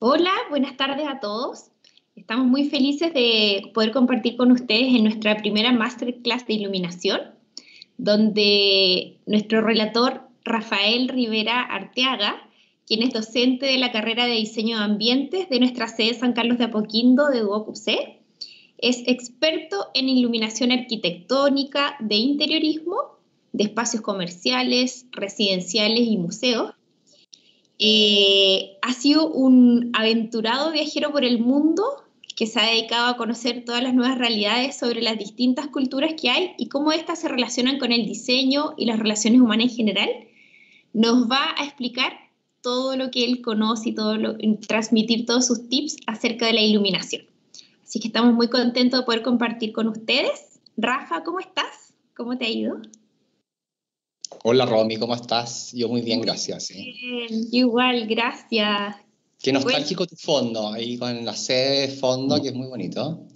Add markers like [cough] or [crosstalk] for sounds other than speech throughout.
Hola, buenas tardes a todos. Estamos muy felices de poder compartir con ustedes en nuestra primera masterclass de iluminación, donde nuestro relator Rafael Rivera Arteaga, quien es docente de la carrera de diseño de ambientes de nuestra sede San Carlos de Apoquindo de C, es experto en iluminación arquitectónica, de interiorismo, de espacios comerciales, residenciales y museos, eh, ha sido un aventurado viajero por el mundo que se ha dedicado a conocer todas las nuevas realidades sobre las distintas culturas que hay y cómo éstas se relacionan con el diseño y las relaciones humanas en general. Nos va a explicar todo lo que él conoce y todo lo, transmitir todos sus tips acerca de la iluminación. Así que estamos muy contentos de poder compartir con ustedes. Rafa, ¿cómo estás? ¿Cómo te ha ido? Hola Romy, ¿cómo estás? Yo muy bien, gracias. Bien, igual, gracias. Qué nostálgico tu fondo, ahí con la sede de fondo, que es muy bonito.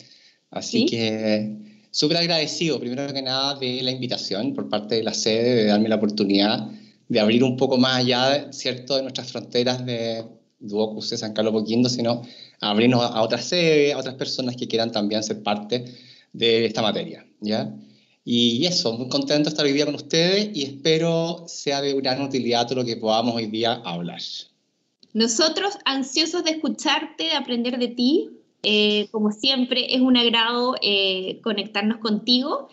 Así que súper agradecido, primero que nada, de la invitación por parte de la sede, de darme la oportunidad de abrir un poco más allá, ¿cierto?, de nuestras fronteras de Duocus de San Carlos Poquindo, sino abrirnos a otras sedes, a otras personas que quieran también ser parte de esta materia, ¿ya? Y eso, muy contento de estar hoy día con ustedes y espero sea de gran utilidad todo lo que podamos hoy día hablar. Nosotros ansiosos de escucharte, de aprender de ti. Eh, como siempre, es un agrado eh, conectarnos contigo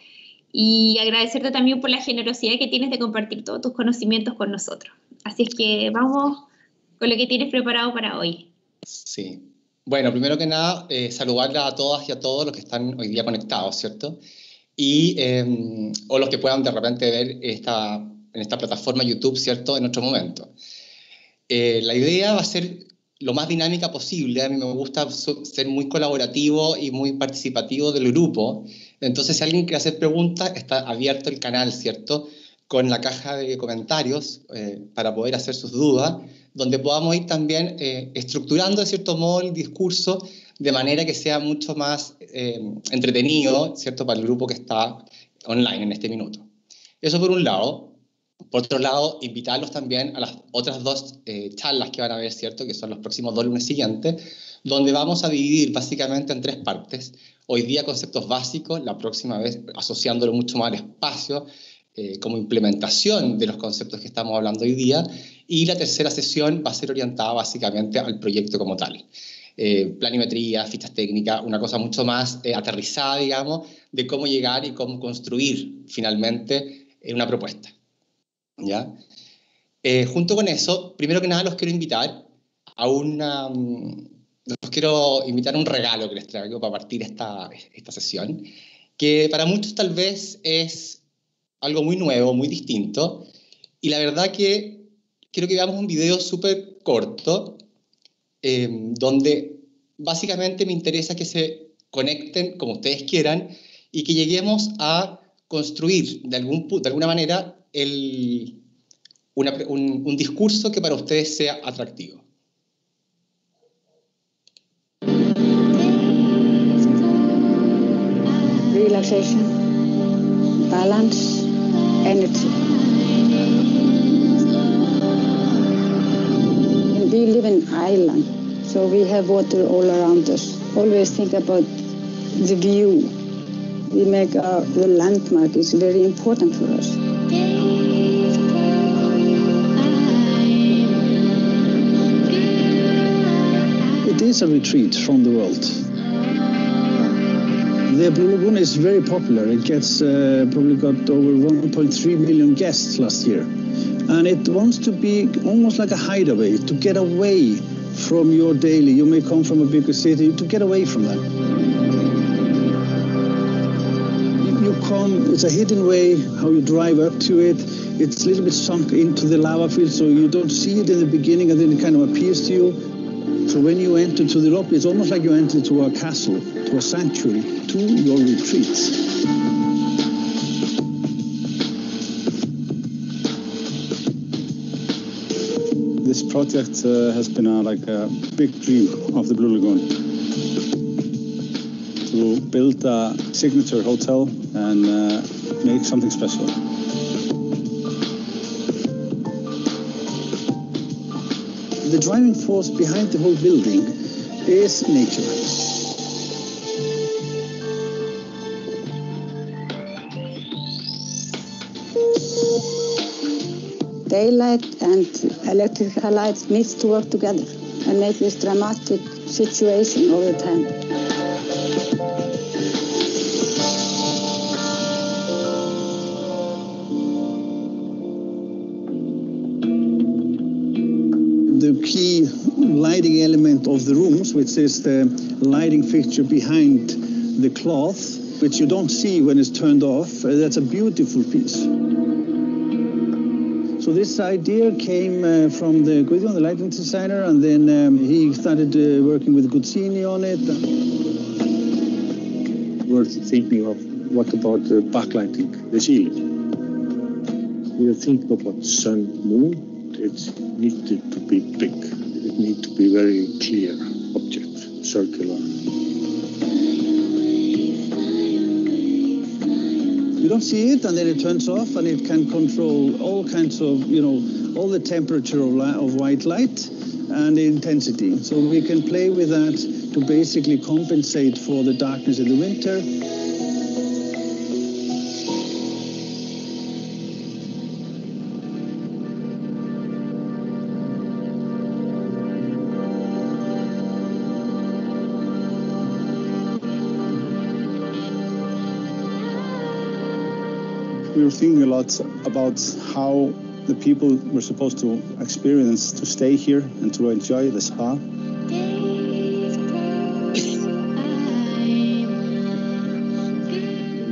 y agradecerte también por la generosidad que tienes de compartir todos tus conocimientos con nosotros. Así es que vamos con lo que tienes preparado para hoy. Sí. Bueno, primero que nada, eh, a todas y a todos los que están hoy día conectados, ¿cierto? Y, em, o los que puedan de repente ver esta, en esta plataforma YouTube, ¿cierto?, en otro momento. Eh, la idea va a ser lo más dinámica posible. A mí me gusta ser muy colaborativo y muy participativo del grupo. Entonces, si alguien quiere hacer preguntas, está abierto el canal, ¿cierto? Con la caja de comentarios eh, para poder hacer sus dudas, donde podamos ir también eh, estructurando de cierto modo el discurso de manera que sea mucho más eh, entretenido, ¿cierto?, para el grupo que está online en este minuto. Eso por un lado. Por otro lado, invitarlos también a las otras dos eh, charlas que van a ver, ¿cierto?, que son los próximos dos lunes siguientes, donde vamos a dividir básicamente en tres partes. Hoy día conceptos básicos, la próxima vez asociándolo mucho más al espacio, eh, como implementación de los conceptos que estamos hablando hoy día, y la tercera sesión va a ser orientada básicamente al proyecto como tal. Eh, planimetría, fichas técnicas, una cosa mucho más eh, aterrizada, digamos, de cómo llegar y cómo construir finalmente eh, una propuesta. ¿ya? junto con eso, primero que nada los quiero invitar a una... Mm, los quiero invitar a un regalo que les traigo para partir esta, esta sesión, que para muchos tal vez es algo muy nuevo, muy distinto, y la verdad que quiero que veamos un video súper corto Em, donde básicamente me interesa que se conecten como ustedes quieran y que lleguemos a construir de, algún, de alguna manera el, un, un discurso que para ustedes sea atractivo. Relaxation, balance, energy. We live in island, so we have water all around us. Always think about the view. We make our, the landmark is very important for us. It is a retreat from the world. The Blue Lagoon is very popular. It gets uh, probably got over 1.3 million guests last year and it wants to be almost like a hideaway to get away from your daily. You may come from a bigger city to get away from that. You come, it's a hidden way how you drive up to it. It's a little bit sunk into the lava field, so you don't see it in the beginning, and then it kind of appears to you. So when you enter to the lobby, it's almost like you enter to a castle, to a sanctuary, to your retreat. This project uh, has been a, like a big dream of the Blue Lagoon to build a signature hotel and uh, make something special. The driving force behind the whole building is nature. Daylight and electrical lights needs to work together and make this dramatic situation all the time. The key lighting element of the rooms, which is the lighting fixture behind the cloth, which you don't see when it's turned off, uh, that's a beautiful piece. So this idea came uh, from the Guido, the lighting designer, and then um, he started uh, working with Guzzini on it. We're thinking of what about the backlighting, the ceiling. We are thinking about sun, moon. It needed to be big. It needs to be very clear object, circular. Don't see it, and then it turns off, and it can control all kinds of, you know, all the temperature of, li- of white light and the intensity. So we can play with that to basically compensate for the darkness in the winter. We were thinking a lot about how the people were supposed to experience to stay here and to enjoy the spa. In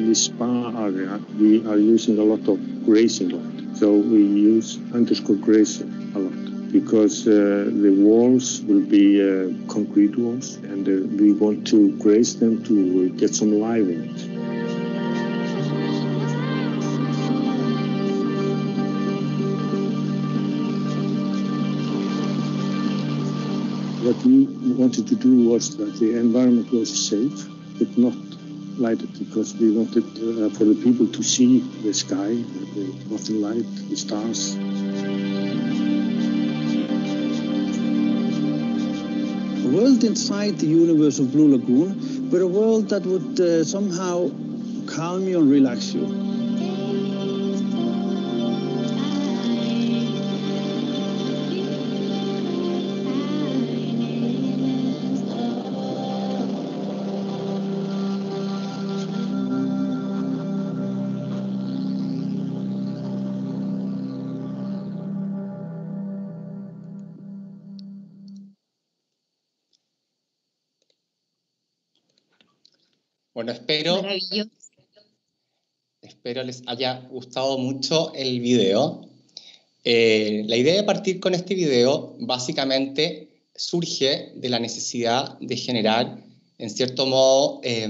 the spa area, we are using a lot of grazing land. So we use underscore grazing a lot because uh, the walls will be uh, concrete walls and uh, we want to graze them to get some life in it. What we wanted to do was that the environment was safe, but not lighted because we wanted uh, for the people to see the sky, the northern light, the stars. A world inside the universe of Blue Lagoon, but a world that would uh, somehow calm you and relax you. Bueno, espero, Maravilloso. espero les haya gustado mucho el video. Eh, la idea de partir con este video básicamente surge de la necesidad de generar, en cierto modo, eh,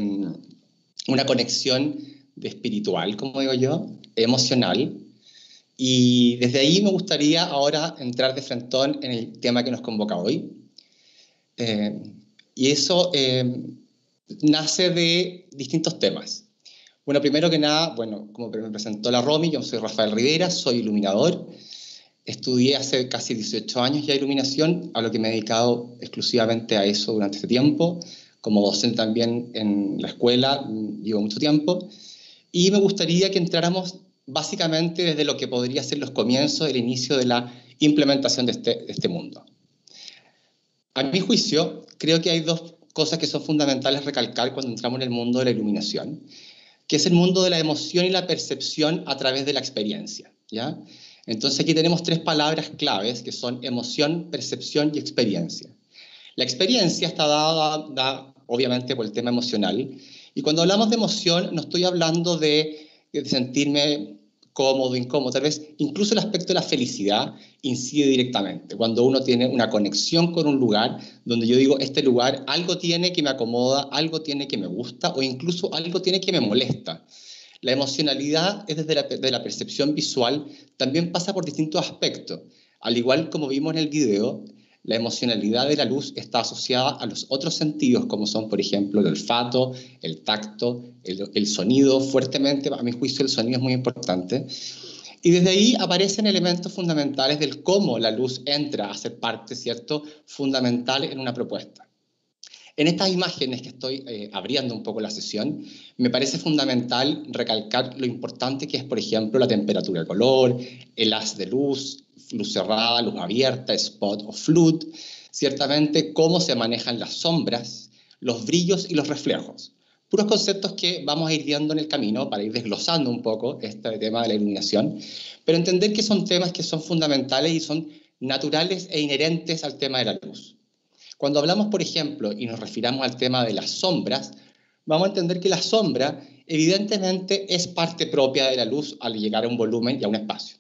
una conexión de espiritual, como digo yo, emocional. Y desde ahí me gustaría ahora entrar de frentón en el tema que nos convoca hoy. Eh, y eso eh, nace de distintos temas. Bueno, primero que nada, bueno, como me presentó la Romy, yo soy Rafael Rivera, soy iluminador. Estudié hace casi 18 años ya iluminación, a lo que me he dedicado exclusivamente a eso durante este tiempo. Como docente también en la escuela, llevo mucho tiempo. Y me gustaría que entráramos básicamente desde lo que podría ser los comienzos, el inicio de la implementación de este, de este mundo. A mi juicio, creo que hay dos cosas que son fundamentales recalcar cuando entramos en el mundo de la iluminación, que es el mundo de la emoción y la percepción a través de la experiencia. ¿ya? Entonces aquí tenemos tres palabras claves que son emoción, percepción y experiencia. La experiencia está dada, obviamente por el tema emocional y cuando hablamos de emoción no estoy hablando de sentirme cómodo, incómodo, tal vez incluso el aspecto de la felicidad incide directamente. Cuando uno tiene una conexión con un lugar donde yo digo, este lugar algo tiene que me acomoda, algo tiene que me gusta o incluso algo tiene que me molesta. La emocionalidad es desde la, de la percepción visual, también pasa por distintos aspectos. Al igual como vimos en el video, la emocionalidad de la luz está asociada a los otros sentidos, como son, por ejemplo, el olfato, el tacto, el, sonido, fuertemente, a mi juicio el sonido es muy importante. Y desde ahí aparecen elementos fundamentales del cómo la luz entra a ser parte, ¿cierto?, fundamental en una propuesta. En estas imágenes que estoy eh, abriendo un poco la sesión, me parece fundamental recalcar lo importante que es, por ejemplo, la temperatura de color, el haz de luz, luz cerrada, luz abierta, spot o flood, ciertamente cómo se manejan las sombras, los brillos y los reflejos puros conceptos que vamos a ir viendo en el camino para ir desglosando un poco este tema de la iluminación, pero entender que son temas que son fundamentales y son naturales e inherentes al tema de la luz. Cuando hablamos, por ejemplo, y nos refiramos al tema de las sombras, vamos a entender que la sombra evidentemente es parte propia de la luz al llegar a un volumen y a un espacio.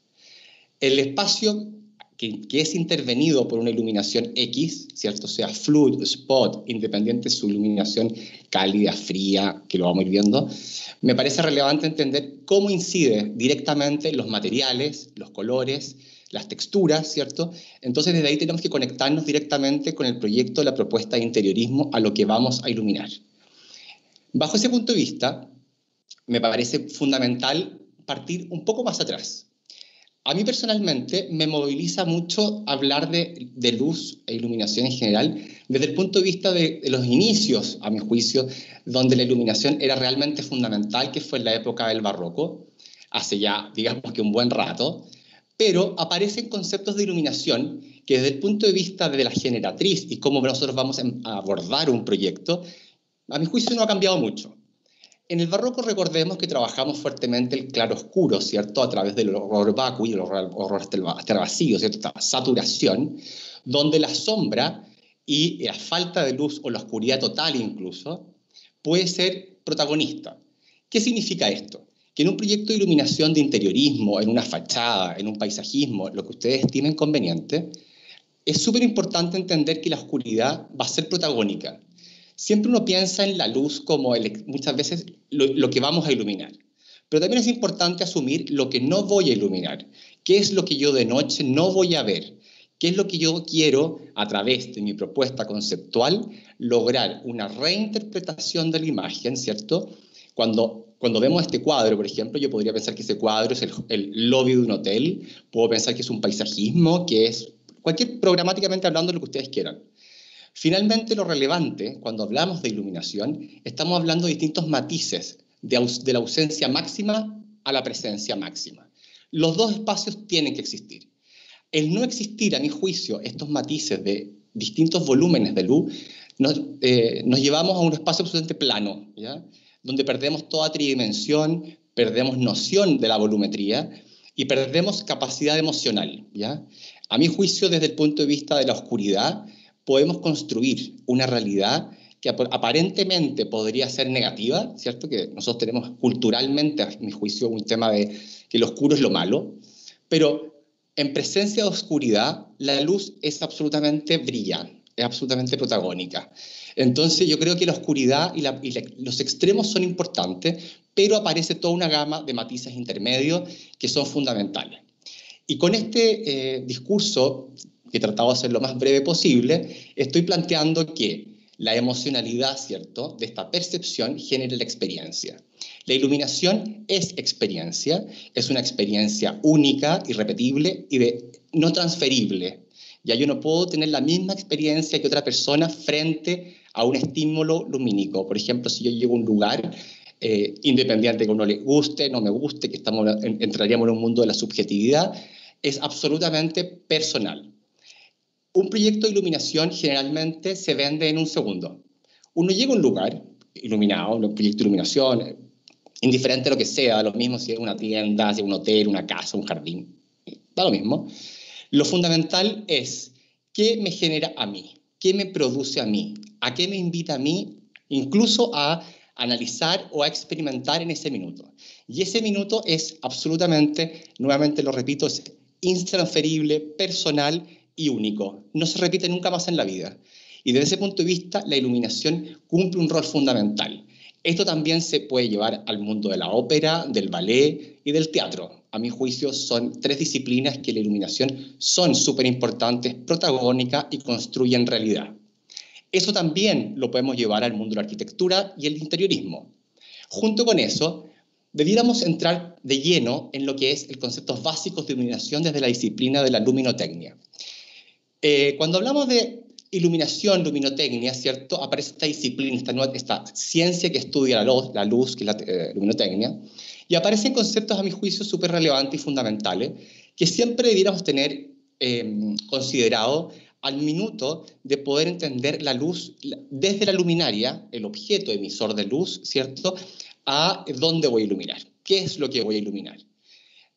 El espacio que, es intervenido por una iluminación X, ¿cierto? Sea flood, spot, independiente de su iluminación cálida, fría, que lo vamos a ir viendo, me parece relevante entender cómo incide directamente los materiales, los colores, las texturas, ¿cierto? Entonces desde ahí tenemos que conectarnos directamente con el proyecto, la propuesta de interiorismo a lo que vamos a iluminar. Bajo ese punto de vista, me parece fundamental partir un poco más atrás, a mí personalmente me moviliza mucho hablar de, luz e iluminación en general desde el punto de vista de, los inicios, a mi juicio, donde la iluminación era realmente fundamental, que fue en la época del barroco, hace ya, digamos que un buen rato, pero aparecen conceptos de iluminación que desde el punto de vista de la generatriz y cómo nosotros vamos a abordar un proyecto, a mi juicio no ha cambiado mucho. En el barroco recordemos que trabajamos fuertemente el claroscuro, ¿cierto? A través del horror vacuo y el horror, hasta, el, vacío, ¿cierto? Esta saturación, donde la sombra y la falta de luz o la oscuridad total incluso puede ser protagonista. ¿Qué significa esto? Que en un proyecto de iluminación de interiorismo, en una fachada, en un paisajismo, lo que ustedes estimen conveniente, es súper importante entender que la oscuridad va a ser protagónica siempre uno piensa en la luz como muchas veces lo, que vamos a iluminar. Pero también es importante asumir lo que no voy a iluminar. ¿Qué es lo que yo de noche no voy a ver? ¿Qué es lo que yo quiero, a través de mi propuesta conceptual, lograr una reinterpretación de la imagen, ¿cierto? Cuando, cuando vemos este cuadro, por ejemplo, yo podría pensar que ese cuadro es el, el lobby de un hotel, puedo pensar que es un paisajismo, que es cualquier, programáticamente hablando, lo que ustedes quieran. Finalmente, lo relevante, cuando hablamos de iluminación, estamos hablando de distintos matices, de, la ausencia máxima a la presencia máxima. Los dos espacios tienen que existir. El no existir, a mi juicio, estos matices de distintos volúmenes de luz, nos, eh, llevamos a un espacio absolutamente plano, donde perdemos toda tridimensión, perdemos noción de la volumetría y perdemos capacidad emocional. ¿ya? A mi juicio, desde el punto de vista de la oscuridad, podemos construir una realidad que aparentemente podría ser negativa, ¿cierto? Que nosotros tenemos culturalmente, a mi juicio, un tema de que lo oscuro es lo malo, pero en presencia de oscuridad, la luz es absolutamente brillante, es absolutamente protagónica. Entonces yo creo que la oscuridad y, los extremos son importantes, pero aparece toda una gama de matices intermedios que son fundamentales. Y con este eh, discurso que he tratado de hacer lo más breve posible, estoy planteando que la emocionalidad, ¿cierto?, de esta percepción genera la experiencia. La iluminación es experiencia, es una experiencia única, irrepetible y no transferible. Ya yo no puedo tener la misma experiencia que otra persona frente a un estímulo lumínico. Por ejemplo, si yo llego a un lugar, eh, independiente de que uno le guste, no me guste, que estamos, entraríamos en un mundo de la subjetividad, es absolutamente personal. Un proyecto de iluminación generalmente se vende en un segundo. Uno llega a un lugar iluminado, un proyecto de iluminación, indiferente a lo que sea, lo mismo si es una tienda, si es un hotel, una casa, un jardín, da lo mismo. Lo fundamental es qué me genera a mí, qué me produce a mí, a qué me invita a mí, incluso a analizar o a experimentar en ese minuto. Y ese minuto es absolutamente, nuevamente lo repito, es intransferible, personal y único. No se repite nunca más en la vida. Y desde ese punto de vista, la iluminación cumple un rol fundamental. Esto también se puede llevar al mundo de la ópera, del ballet y del teatro. A mi juicio, son tres disciplinas que la iluminación son súper importantes, protagónicas y construyen realidad. Eso también lo podemos llevar al mundo de la arquitectura y el interiorismo. Junto con eso, debiéramos entrar de lleno en lo que es el conceptos básicos de iluminación desde la disciplina de la luminotecnia. Eh, cuando hablamos de iluminación, luminotecnia, ¿cierto? Aparece esta disciplina, esta, esta ciencia que estudia la luz, la luz que es la eh, luminotecnia, y aparecen conceptos, a mi juicio, súper relevantes y fundamentales, que siempre debiéramos tener eh, considerado al minuto de poder entender la luz desde la luminaria, el objeto emisor de luz, ¿cierto?, a dónde voy a iluminar, qué es lo que voy a iluminar.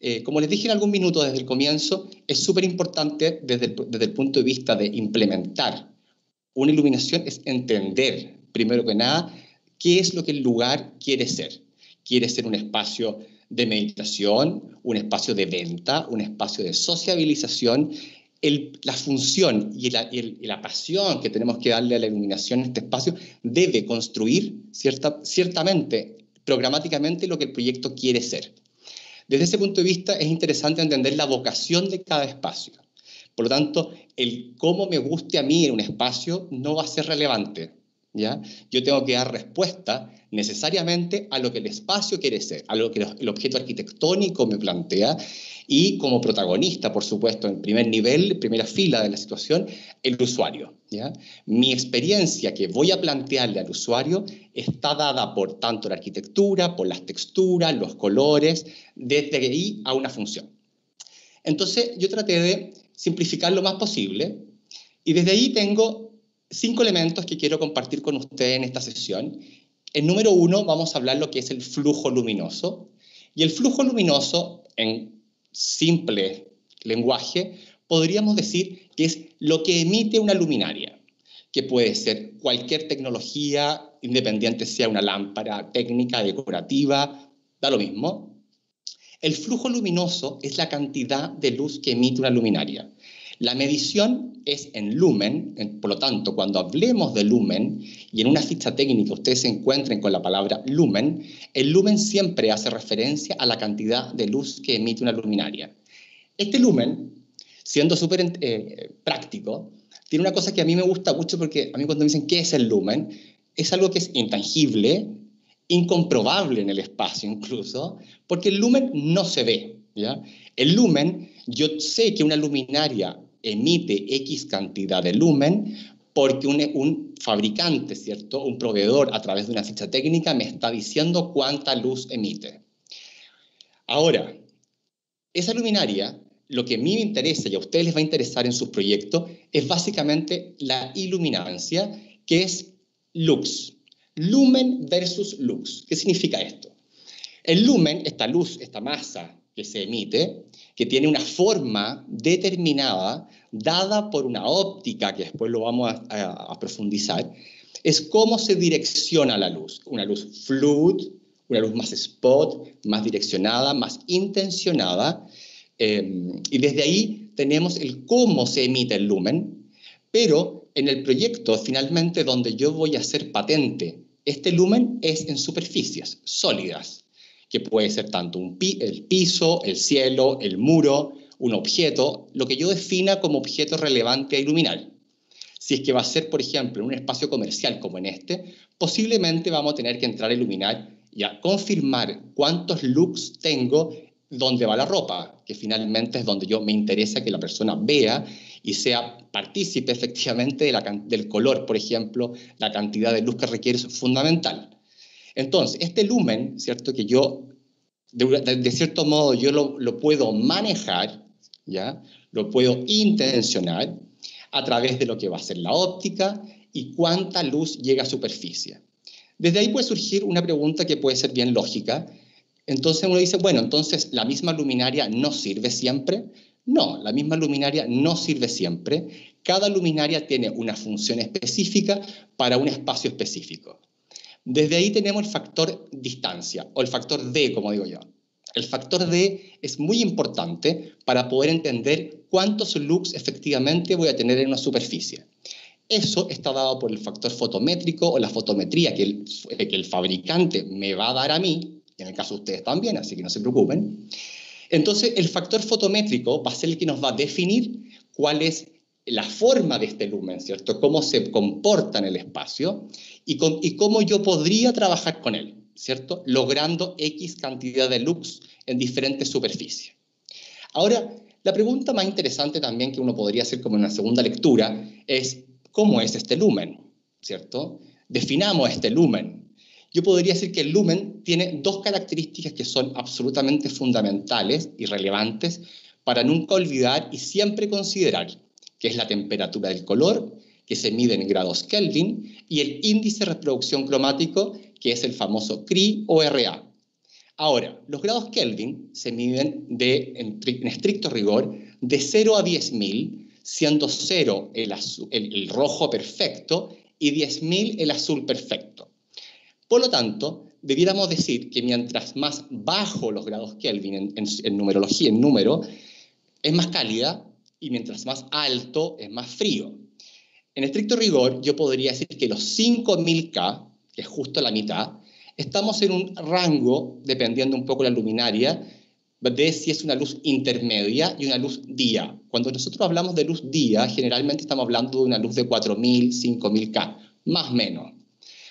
Eh, como les dije en algún minuto desde el comienzo, es súper importante desde, desde el punto de vista de implementar una iluminación, es entender, primero que nada, qué es lo que el lugar quiere ser. Quiere ser un espacio de meditación, un espacio de venta, un espacio de sociabilización. la función y la, la, pasión que tenemos que darle a la iluminación en este espacio debe construir cierta, ciertamente, programáticamente, lo que el proyecto quiere ser. Desde ese punto de vista es interesante entender la vocación de cada espacio. Por lo tanto, el cómo me guste a mí en un espacio no va a ser relevante. ¿ya? Yo tengo que dar respuesta necesariamente a lo que el espacio quiere ser, a lo que el objeto arquitectónico me plantea y como protagonista, por supuesto, en primer nivel, primera fila de la situación, el usuario. Mi experiencia que voy a plantearle al usuario está dada por tanto la arquitectura, por las texturas, los colores, desde ahí a una función. Entonces yo traté de simplificar lo más posible y desde ahí tengo cinco elementos que quiero compartir con ustedes en esta sesión. En número uno vamos a hablar lo que es el flujo luminoso y el flujo luminoso en simple lenguaje, podríamos decir que es lo que emite una luminaria, que puede ser cualquier tecnología, independiente sea una lámpara técnica, decorativa, da lo mismo. El flujo luminoso es la cantidad de luz que emite una luminaria. La medición es en lumen, por lo tanto, cuando hablemos de lumen y en una ficha técnica ustedes se encuentren con la palabra lumen, el lumen siempre hace referencia a la cantidad de luz que emite una luminaria. Este lumen, siendo súper eh, práctico, tiene una cosa que a mí me gusta mucho porque a mí cuando me dicen qué es el lumen, es algo que es intangible, incomprobable en el espacio incluso, porque el lumen no se ve. El lumen, yo sé que una luminaria emite X cantidad de lumen porque un, fabricante, ¿cierto? Un proveedor a través de una ficha técnica me está diciendo cuánta luz emite. Ahora, esa luminaria, lo que a mí me interesa y a ustedes les va a interesar en sus proyectos, es básicamente la iluminancia, que es lux. Lumen versus lux. ¿Qué significa esto? El lumen, esta luz, esta masa que se emite, que tiene una forma determinada, dada por una óptica, que después lo vamos a, profundizar, es cómo se direcciona la luz. Una luz fluid, una luz más spot, más direccionada, más intencionada. Eh, y desde ahí tenemos el cómo se emite el lumen, pero en el proyecto finalmente donde yo voy a hacer patente este lumen es en superficies sólidas que puede ser tanto un el piso, el cielo, el muro, un objeto, lo que yo defina como objeto relevante a iluminar. Si es que va a ser, por ejemplo, en un espacio comercial como en este, posiblemente vamos a tener que entrar a iluminar y a confirmar cuántos looks tengo donde va la ropa, que finalmente es donde yo me interesa que la persona vea y sea partícipe efectivamente del color, por ejemplo, la cantidad de luz que requiere es fundamental. Entonces, este lumen, ¿cierto? Que yo, de, cierto modo, yo lo, puedo manejar, ¿ya? Lo puedo intencionar a través de lo que va a ser la óptica y cuánta luz llega a superficie. Desde ahí puede surgir una pregunta que puede ser bien lógica. Entonces uno dice, bueno, entonces la misma luminaria no sirve siempre. No, la misma luminaria no sirve siempre. Cada luminaria tiene una función específica para un espacio específico. Desde ahí tenemos el factor distancia o el factor D, como digo yo. El factor D es muy importante para poder entender cuántos lux efectivamente voy a tener en una superficie. Eso está dado por el factor fotométrico o la fotometría que el, eh, que el fabricante me va a dar a mí, en el caso de ustedes también, así que no se preocupen. Entonces, el factor fotométrico va a ser el que nos va a definir cuál es la forma de este lumen, ¿cierto? Cómo se comporta en el espacio y, cómo yo podría trabajar con él. ¿cierto? Logrando X cantidad de lux en diferentes superficies. Ahora, la pregunta más interesante también que uno podría hacer como en una segunda lectura es, ¿cómo es este lumen? ¿Cierto? Definamos este lumen. Yo podría decir que el lumen tiene dos características que son absolutamente fundamentales y relevantes para nunca olvidar y siempre considerar, que es la temperatura del color, que se mide en grados Kelvin, y el índice de reproducción cromático, que es el famoso CRI o RA. Ahora, los grados Kelvin se miden de, en, estricto rigor de 0 a 10.000, siendo 0 el, el, rojo perfecto y 10.000 el azul perfecto. Por lo tanto, debiéramos decir que mientras más bajo los grados Kelvin en, numerología, en número, es más cálida y mientras más alto es más frío. En estricto rigor, yo podría decir que los 5000K, que es justo la mitad, estamos en un rango, dependiendo un poco de la luminaria, de si es una luz intermedia y una luz día. Cuando nosotros hablamos de luz día, generalmente estamos hablando de una luz de 4000, 5000K, más o menos.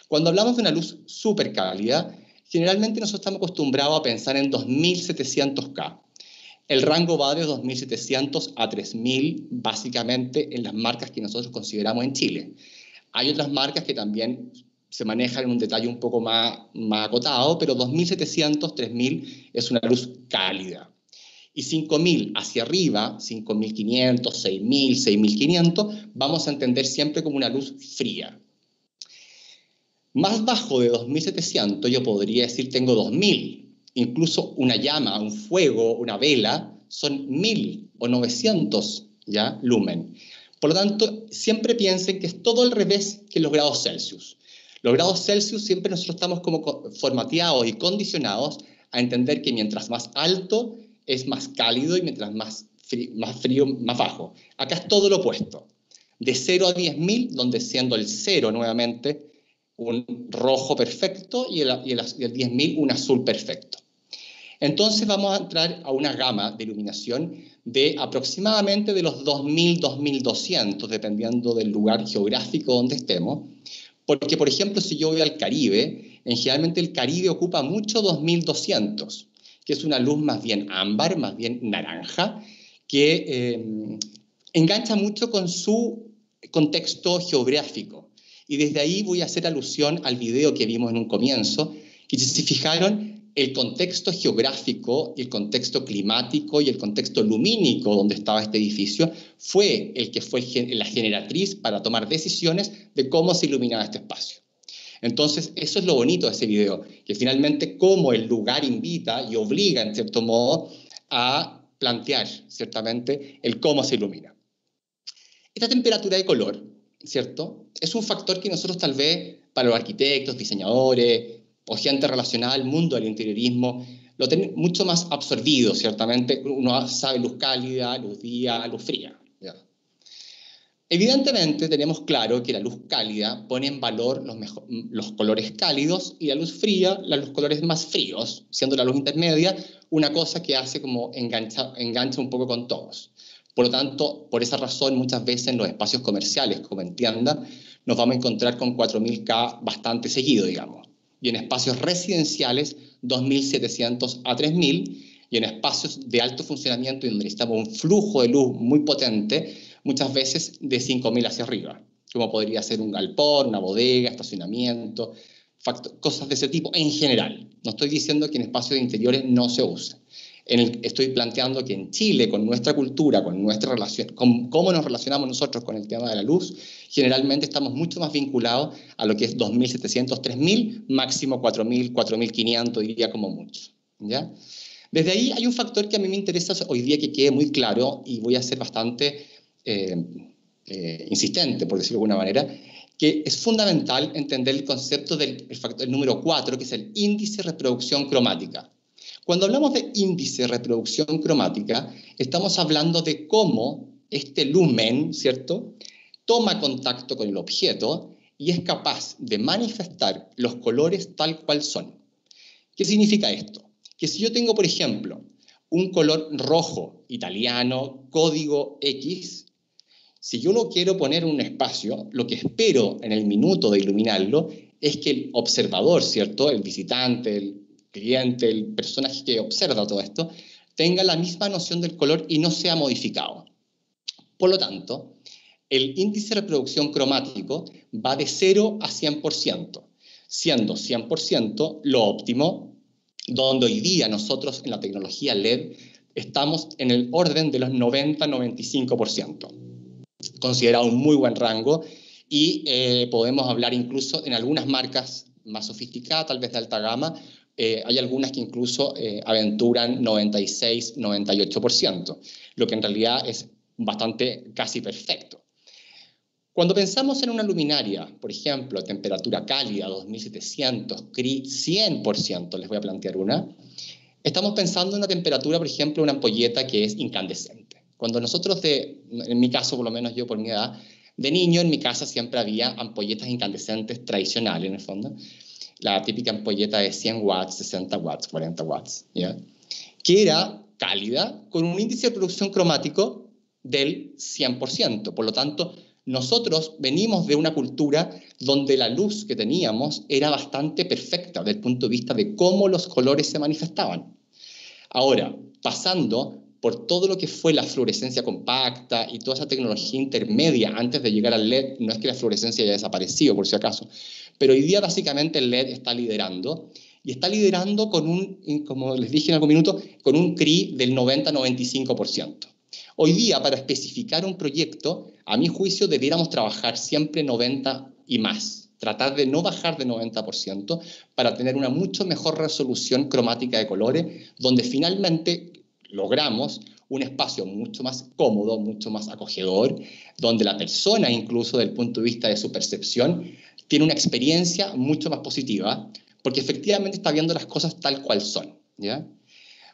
Cuando hablamos de una luz súper cálida, generalmente nosotros estamos acostumbrados a pensar en 2700K. El rango va de 2.700 a 3.000, básicamente en las marcas que nosotros consideramos en Chile. Hay otras marcas que también se manejan en un detalle un poco más, más acotado, pero 2.700, 3.000 es una luz cálida. Y 5.000 hacia arriba, 5.500, 6.000, 6.500, vamos a entender siempre como una luz fría. Más bajo de 2700 yo podría decir tengo 2000. Incluso una llama, un fuego, una vela son 1000 o 900 ¿ya? lumen. Por lo tanto, siempre piensen que es todo al revés que los grados Celsius. Los grados Celsius siempre nosotros estamos como formateados y condicionados a entender que mientras más alto es más cálido y mientras más frío, más, frío, más bajo. Acá es todo lo opuesto. De 0 a 10.000, donde siendo el 0 nuevamente un rojo perfecto y el, y el, 10.000 un azul perfecto. Entonces vamos a entrar a una gama de iluminación de aproximadamente de los 2.000, 2.200, dependiendo del lugar geográfico donde estemos. Porque, por ejemplo, si yo voy al Caribe, en generalmente el Caribe ocupa mucho 2.200, que es una luz más bien ámbar, más bien naranja, que eh, engancha mucho con su contexto geográfico. Y desde ahí voy a hacer alusión al video que vimos en un comienzo, que si se fijaron, el contexto geográfico, el contexto climático y el contexto lumínico donde estaba este edificio fue el que fue la generatriz para tomar decisiones de cómo se iluminaba este espacio. Entonces, eso es lo bonito de ese video, que finalmente cómo el lugar invita y obliga, en cierto modo, a plantear, ciertamente, el cómo se ilumina. Esta temperatura de color ¿cierto? Es un factor que nosotros tal vez, para los arquitectos, diseñadores o gente relacionada al mundo del interiorismo, lo tenemos mucho más absorbido, ciertamente. Uno sabe luz cálida, luz día, luz fría. Evidentemente tenemos claro que la luz cálida pone en valor los, los colores cálidos y la luz fría, los colores más fríos, siendo la luz intermedia una cosa que hace como engancha, engancha un poco con todos. Por lo tanto, por esa razón, muchas veces en los espacios comerciales, como en tienda, nos vamos a encontrar con 4.000K bastante seguido, digamos. Y en espacios residenciales, 2.700 a 3.000. Y en espacios de alto funcionamiento, donde necesitamos un flujo de luz muy potente, muchas veces de 5.000 hacia arriba, como podría ser un galpón, una bodega, estacionamiento, cosas de ese tipo en general. No estoy diciendo que en espacios interiores no se use estoy planteando que en Chile, con nuestra cultura, con nuestra relación, con cómo nos relacionamos nosotros con el tema de la luz, generalmente estamos mucho más vinculados a lo que es 2.700, 3.000, máximo 4.000, 4.500, diría como mucho. ¿ya? Desde ahí hay un factor que a mí me interesa hoy día que quede muy claro y voy a ser bastante eh, eh, insistente, por decirlo de alguna manera, que es fundamental entender el concepto del factor, el número 4, que es el índice de reproducción cromática. Cuando hablamos de índice de reproducción cromática, estamos hablando de cómo este lumen, ¿cierto?, toma contacto con el objeto y es capaz de manifestar los colores tal cual son. ¿Qué significa esto? Que si yo tengo, por ejemplo, un color rojo italiano, código X, si yo lo quiero poner en un espacio, lo que espero en el minuto de iluminarlo es que el observador, ¿cierto? El visitante, el cliente, el personaje que observa todo esto, tenga la misma noción del color y no sea modificado. Por lo tanto, el índice de reproducción cromático va de 0 a 100%, siendo 100% lo óptimo, donde hoy día nosotros en la tecnología LED estamos en el orden de los 90-95%, considerado un muy buen rango y eh, podemos hablar incluso en algunas marcas más sofisticadas, tal vez de alta gama, eh, hay algunas que incluso eh, aventuran 96-98%, lo que en realidad es bastante casi perfecto. Cuando pensamos en una luminaria, por ejemplo, temperatura cálida, 2700, CRI 100%, les voy a plantear una, estamos pensando en una temperatura, por ejemplo, una ampolleta que es incandescente. Cuando nosotros, en mi caso, por lo menos yo por mi edad, de niño en mi casa siempre había ampolletas incandescentes tradicionales, en el fondo, la típica ampolleta de 100 watts, 60 watts, 40 watts, ¿ya? que era cálida con un índice de producción cromático del 100%. Por lo tanto, nosotros venimos de una cultura donde la luz que teníamos era bastante perfecta desde el punto de vista de cómo los colores se manifestaban. Ahora, pasando por todo lo que fue la fluorescencia compacta y toda esa tecnología intermedia antes de llegar al LED, no es que la fluorescencia haya desaparecido por si acaso, pero hoy día básicamente el LED está liderando y está liderando con un, como les dije en algún minuto, con un CRI del 90-95%. Hoy día, para especificar un proyecto, a mi juicio debiéramos trabajar siempre 90 y más, tratar de no bajar de 90% para tener una mucho mejor resolución cromática de colores, donde finalmente logramos un espacio mucho más cómodo, mucho más acogedor, donde la persona, incluso desde el punto de vista de su percepción, tiene una experiencia mucho más positiva, porque efectivamente está viendo las cosas tal cual son. ¿ya?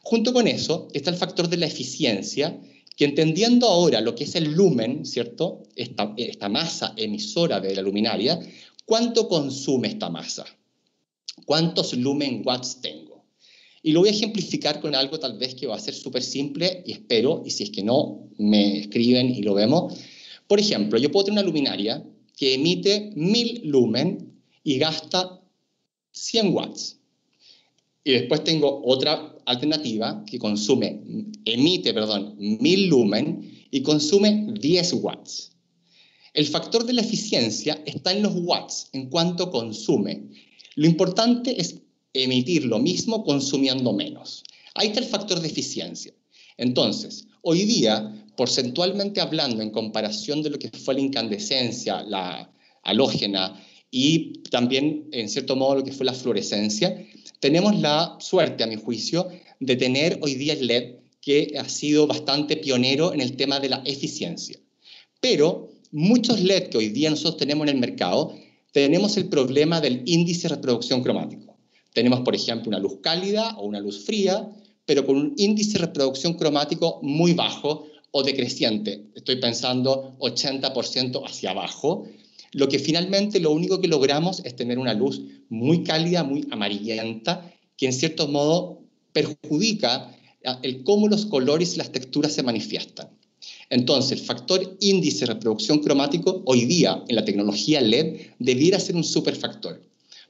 Junto con eso está el factor de la eficiencia, que entendiendo ahora lo que es el lumen, ¿cierto? Esta, esta masa emisora de la luminaria, ¿cuánto consume esta masa? ¿Cuántos lumen watts tengo? Y lo voy a ejemplificar con algo tal vez que va a ser súper simple y espero, y si es que no, me escriben y lo vemos. Por ejemplo, yo puedo tener una luminaria que emite 1000 lumen y gasta 100 watts. Y después tengo otra alternativa que consume, emite, perdón, 1000 lumen y consume 10 watts. El factor de la eficiencia está en los watts, en cuanto consume. Lo importante es emitir lo mismo consumiendo menos. Ahí está el factor de eficiencia. Entonces, hoy día, porcentualmente hablando, en comparación de lo que fue la incandescencia, la halógena y también, en cierto modo, lo que fue la fluorescencia, tenemos la suerte, a mi juicio, de tener hoy día el LED que ha sido bastante pionero en el tema de la eficiencia. Pero muchos LED que hoy día nosotros tenemos en el mercado, tenemos el problema del índice de reproducción cromático. Tenemos, por ejemplo, una luz cálida o una luz fría, pero con un índice de reproducción cromático muy bajo o decreciente. Estoy pensando 80% hacia abajo. Lo que finalmente lo único que logramos es tener una luz muy cálida, muy amarillenta, que en cierto modo perjudica el cómo los colores y las texturas se manifiestan. Entonces, el factor índice de reproducción cromático hoy día en la tecnología LED debiera ser un superfactor.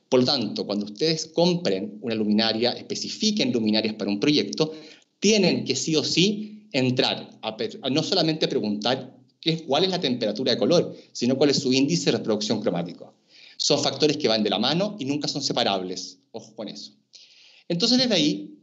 Por lo tanto, cuando ustedes compren una luminaria, especifiquen luminarias para un proyecto, tienen que sí o sí entrar a, no solamente preguntar qué, cuál es la temperatura de color, sino cuál es su índice de reproducción cromático. Son factores que van de la mano y nunca son separables. Ojo con eso. Entonces, desde ahí,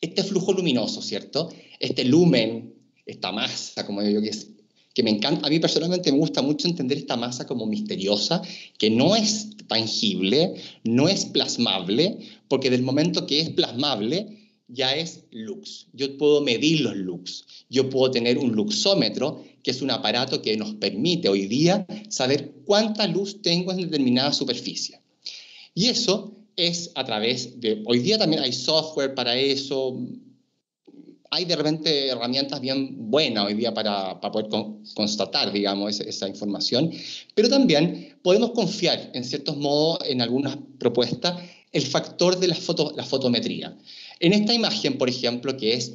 este flujo luminoso, ¿cierto? Este lumen, esta masa, como digo, que es que me encanta, a mí personalmente me gusta mucho entender esta masa como misteriosa, que no es tangible, no es plasmable, porque del momento que es plasmable ya es lux. Yo puedo medir los lux. Yo puedo tener un luxómetro, que es un aparato que nos permite hoy día saber cuánta luz tengo en determinada superficie. Y eso es a través de, hoy día también hay software para eso, hay de repente herramientas bien buenas hoy día para, poder constatar, digamos, esa, información, pero también podemos confiar, en ciertos modos, en algunas propuestas, el factor de la, foto, la fotometría. En esta imagen, por ejemplo, que es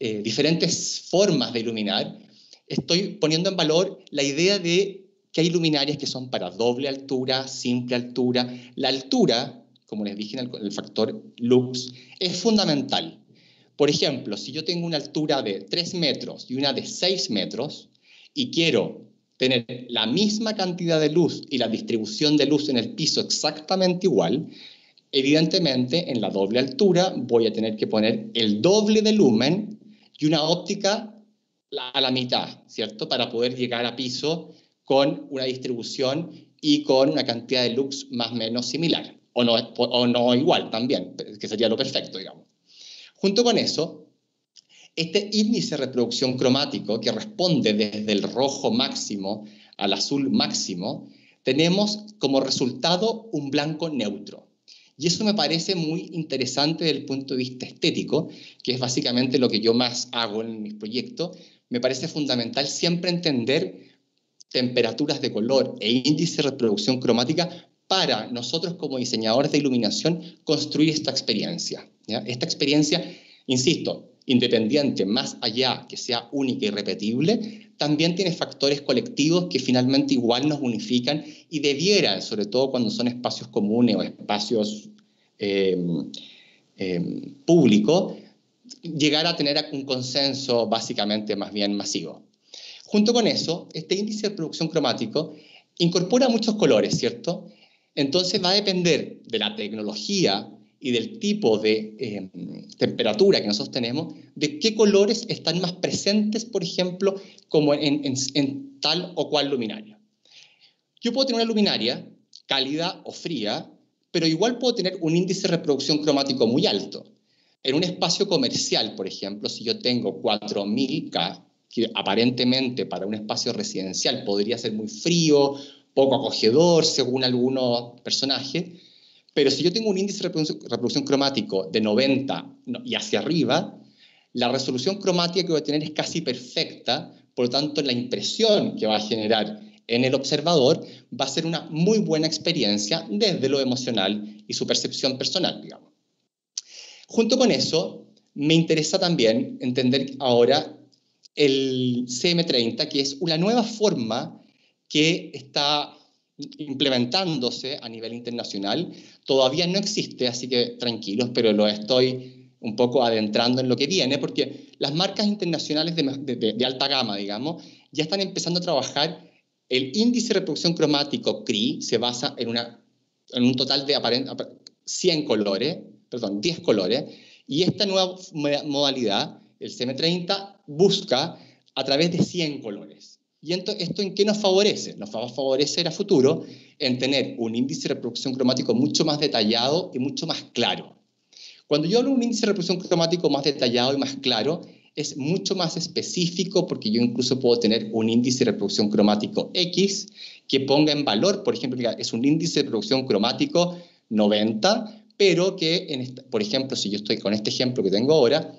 eh, diferentes formas de iluminar, estoy poniendo en valor la idea de que hay luminarias que son para doble altura, simple altura. La altura, como les dije en el factor lux, es fundamental. Por ejemplo, si yo tengo una altura de 3 metros y una de 6 metros y quiero tener la misma cantidad de luz y la distribución de luz en el piso exactamente igual, evidentemente en la doble altura voy a tener que poner el doble de lumen y una óptica a la mitad, ¿cierto? Para poder llegar a piso con una distribución y con una cantidad de luz más o menos similar, o no, o no igual también, que sería lo perfecto, digamos. Junto con eso, este índice de reproducción cromático que responde desde el rojo máximo al azul máximo, tenemos como resultado un blanco neutro. Y eso me parece muy interesante desde el punto de vista estético, que es básicamente lo que yo más hago en mis proyectos. Me parece fundamental siempre entender temperaturas de color e índice de reproducción cromática para nosotros como diseñadores de iluminación construir esta experiencia. Esta experiencia, insisto, independiente, más allá que sea única y repetible, también tiene factores colectivos que finalmente igual nos unifican y debieran, sobre todo cuando son espacios comunes o espacios eh, eh, públicos, llegar a tener un consenso básicamente más bien masivo. Junto con eso, este índice de producción cromático incorpora muchos colores, ¿cierto? Entonces va a depender de la tecnología y del tipo de eh, temperatura que nosotros tenemos, de qué colores están más presentes, por ejemplo, como en, en, tal o cual luminaria. Yo puedo tener una luminaria cálida o fría, pero igual puedo tener un índice de reproducción cromático muy alto. En un espacio comercial, por ejemplo, si yo tengo 4000K, que aparentemente para un espacio residencial podría ser muy frío, poco acogedor, según algunos personajes, pero si yo tengo un índice de reproducción, cromático de 90 y hacia arriba, la resolución cromática que voy a tener es casi perfecta, por lo tanto la impresión que va a generar en el observador va a ser una muy buena experiencia desde lo emocional y su percepción personal, digamos. Junto con eso, me interesa también entender ahora el CM30, que es una nueva forma que está implementándose a nivel internacional. Todavía no existe, así que tranquilos, pero lo estoy un poco adentrando en lo que viene, porque las marcas internacionales de, alta gama, digamos, ya están empezando a trabajar. El índice de reproducción cromático CRI se basa en, una, en un total de 100 colores, perdón, 10 colores, y esta nueva modalidad, el CM30, busca a través de 100 colores. ¿Y esto, en qué nos favorece? Nos va a favorecer a futuro en tener un índice de reproducción cromático mucho más detallado y mucho más claro. Cuando yo hablo de un índice de reproducción cromático más detallado y más claro, es mucho más específico porque yo incluso puedo tener un índice de reproducción cromático X que ponga en valor, por ejemplo, es un índice de reproducción cromático 90, pero que, por ejemplo, si yo estoy con este ejemplo que tengo ahora,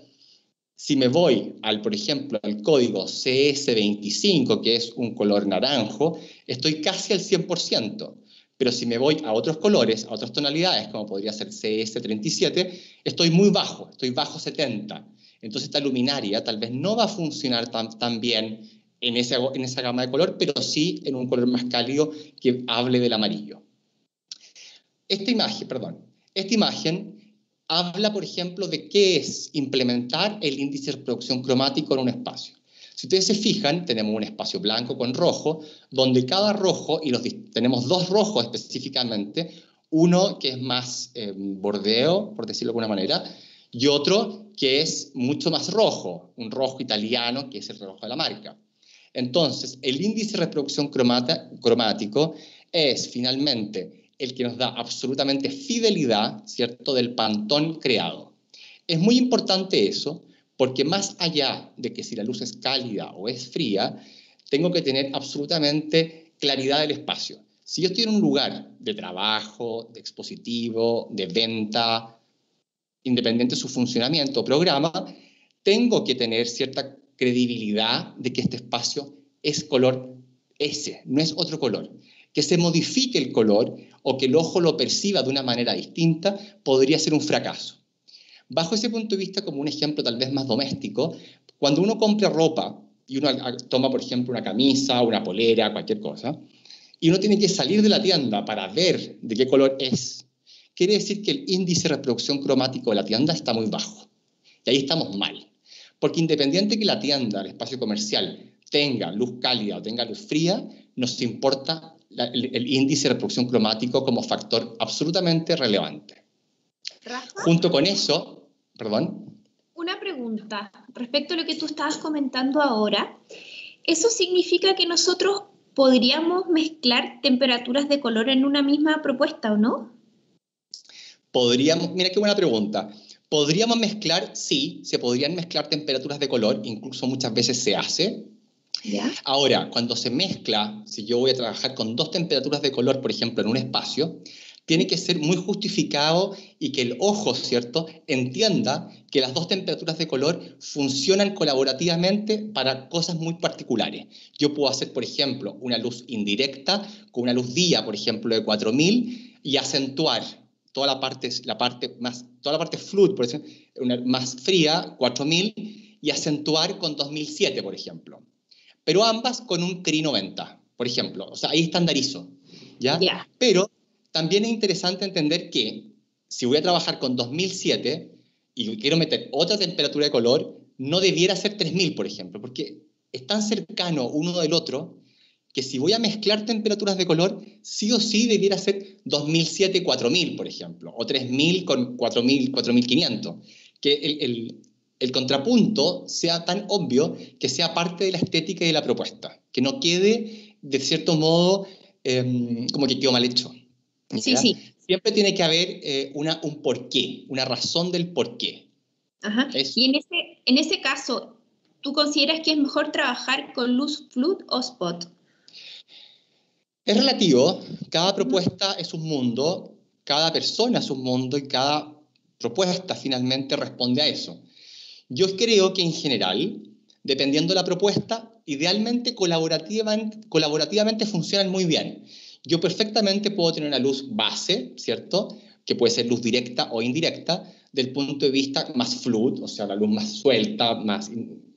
si me voy al, por ejemplo, al código CS25, que es un color naranjo, estoy casi al 100%. Pero si me voy a otros colores, a otras tonalidades, como podría ser CS37, estoy muy bajo, estoy bajo 70. Entonces esta luminaria tal vez no va a funcionar tan, tan bien en esa, en esa gama de color, pero sí en un color más cálido que hable del amarillo. Esta imagen, perdón, esta imagen habla, por ejemplo, de qué es implementar el índice de reproducción cromático en un espacio. Si ustedes se fijan, tenemos un espacio blanco con rojo, donde cada rojo, y los, tenemos dos rojos específicamente, uno que es más eh, bordeo, por decirlo de alguna manera, y otro que es mucho más rojo, un rojo italiano, que es el rojo de la marca. Entonces, el índice de reproducción cromático es finalmente el que nos da absolutamente fidelidad, ¿cierto?, del pantón creado. Es muy importante eso, porque más allá de que si la luz es cálida o es fría, tengo que tener absolutamente claridad del espacio. Si yo estoy en un lugar de trabajo, de expositivo, de venta, independiente de su funcionamiento o programa, tengo que tener cierta credibilidad de que este espacio es color S, no es otro color que se modifique el color o que el ojo lo perciba de una manera distinta podría ser un fracaso. Bajo ese punto de vista, como un ejemplo tal vez más doméstico, cuando uno compra ropa y uno toma, por ejemplo, una camisa, una polera, cualquier cosa, y uno tiene que salir de la tienda para ver de qué color es, quiere decir que el índice de reproducción cromático de la tienda está muy bajo. Y ahí estamos mal. Porque independiente que la tienda, el espacio comercial, tenga luz cálida o tenga luz fría, nos importa el, índice de reproducción cromático como factor absolutamente relevante. Junto con eso, perdón. Una pregunta respecto a lo que tú estabas comentando ahora. ¿Eso significa que nosotros podríamos mezclar temperaturas de color en una misma propuesta o no? Podríamos, mira qué buena pregunta. ¿Podríamos mezclar? Sí, se podrían mezclar temperaturas de color, incluso muchas veces se hace. Ahora, cuando se mezcla, si yo voy a trabajar con dos temperaturas de color, por ejemplo, en un espacio, tiene que ser muy justificado y que el ojo, ¿cierto?, entienda que las dos temperaturas de color funcionan colaborativamente para cosas muy particulares. Yo puedo hacer, por ejemplo, una luz indirecta con una luz día, por ejemplo, de 4000 y acentuar toda la parte, la parte más, toda la parte fluid, por ejemplo, más fría, 4000, y acentuar con 2007, por ejemplo. Pero ambas con un CRI 90, por ejemplo. O sea, ahí estandarizo. ¿ya? Pero también es interesante entender que si voy a trabajar con 2007 y quiero meter otra temperatura de color, no debiera ser 3000, por ejemplo, porque es tan cercano uno del otro que si voy a mezclar temperaturas de color, sí o sí debiera ser 2007-4000, por ejemplo, o 3000 con 4000, 4500, que el, el, contrapunto sea tan obvio que sea parte de la estética y de la propuesta, que no quede, de cierto modo, em, como que quedó mal hecho. Sí, sí. Siempre tiene que haber eh, una, un porqué, una razón del porqué. Ajá. Y en ese, en ese caso, ¿tú consideras que es mejor trabajar con luz flood o spot? Es relativo. Cada propuesta es un mundo, cada persona es un mundo y cada propuesta finalmente responde a eso. Yo creo que en general, dependiendo de la propuesta, idealmente colaborativamente, funcionan muy bien. Yo perfectamente puedo tener una luz base, ¿cierto? Que puede ser luz directa o indirecta, del punto de vista más fluid, o sea, la luz más suelta, más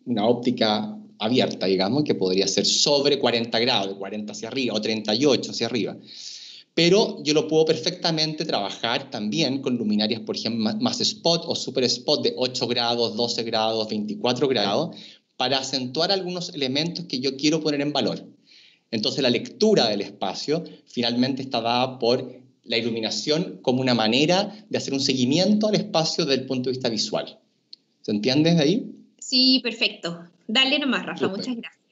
una óptica abierta, digamos, que podría ser sobre 40 grados, 40 hacia arriba o 38 hacia arriba. Pero yo lo puedo perfectamente trabajar también con luminarias, por ejemplo, más spot o super spot de 8 grados, 12 grados, 24 grados, para acentuar algunos elementos que yo quiero poner en valor. Entonces la lectura del espacio finalmente está dada por la iluminación como una manera de hacer un seguimiento al espacio desde el punto de vista visual. ¿Se entiende de ahí? Sí, perfecto. Dale nomás, Rafa, muchas gracias.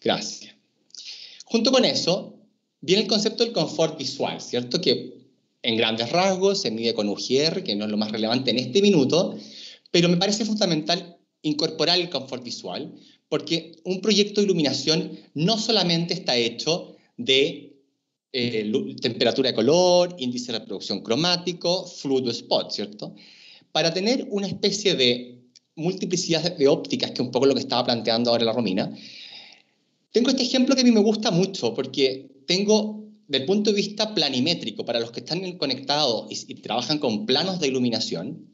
Gracias. Junto con eso, viene el concepto del confort visual, ¿cierto? Que en grandes rasgos se mide con UGR, que no es lo más relevante en este minuto, pero me parece fundamental incorporar el confort visual, porque un proyecto de iluminación no solamente está hecho de eh, temperatura de color, índice de reproducción cromático, fluido spot, ¿cierto? Para tener una especie de multiplicidad de ópticas, que es un poco lo que estaba planteando ahora la Romina, tengo este ejemplo que a mí me gusta mucho, porque tengo, del punto de vista planimétrico, para los que están conectados y trabajan con planos de iluminación,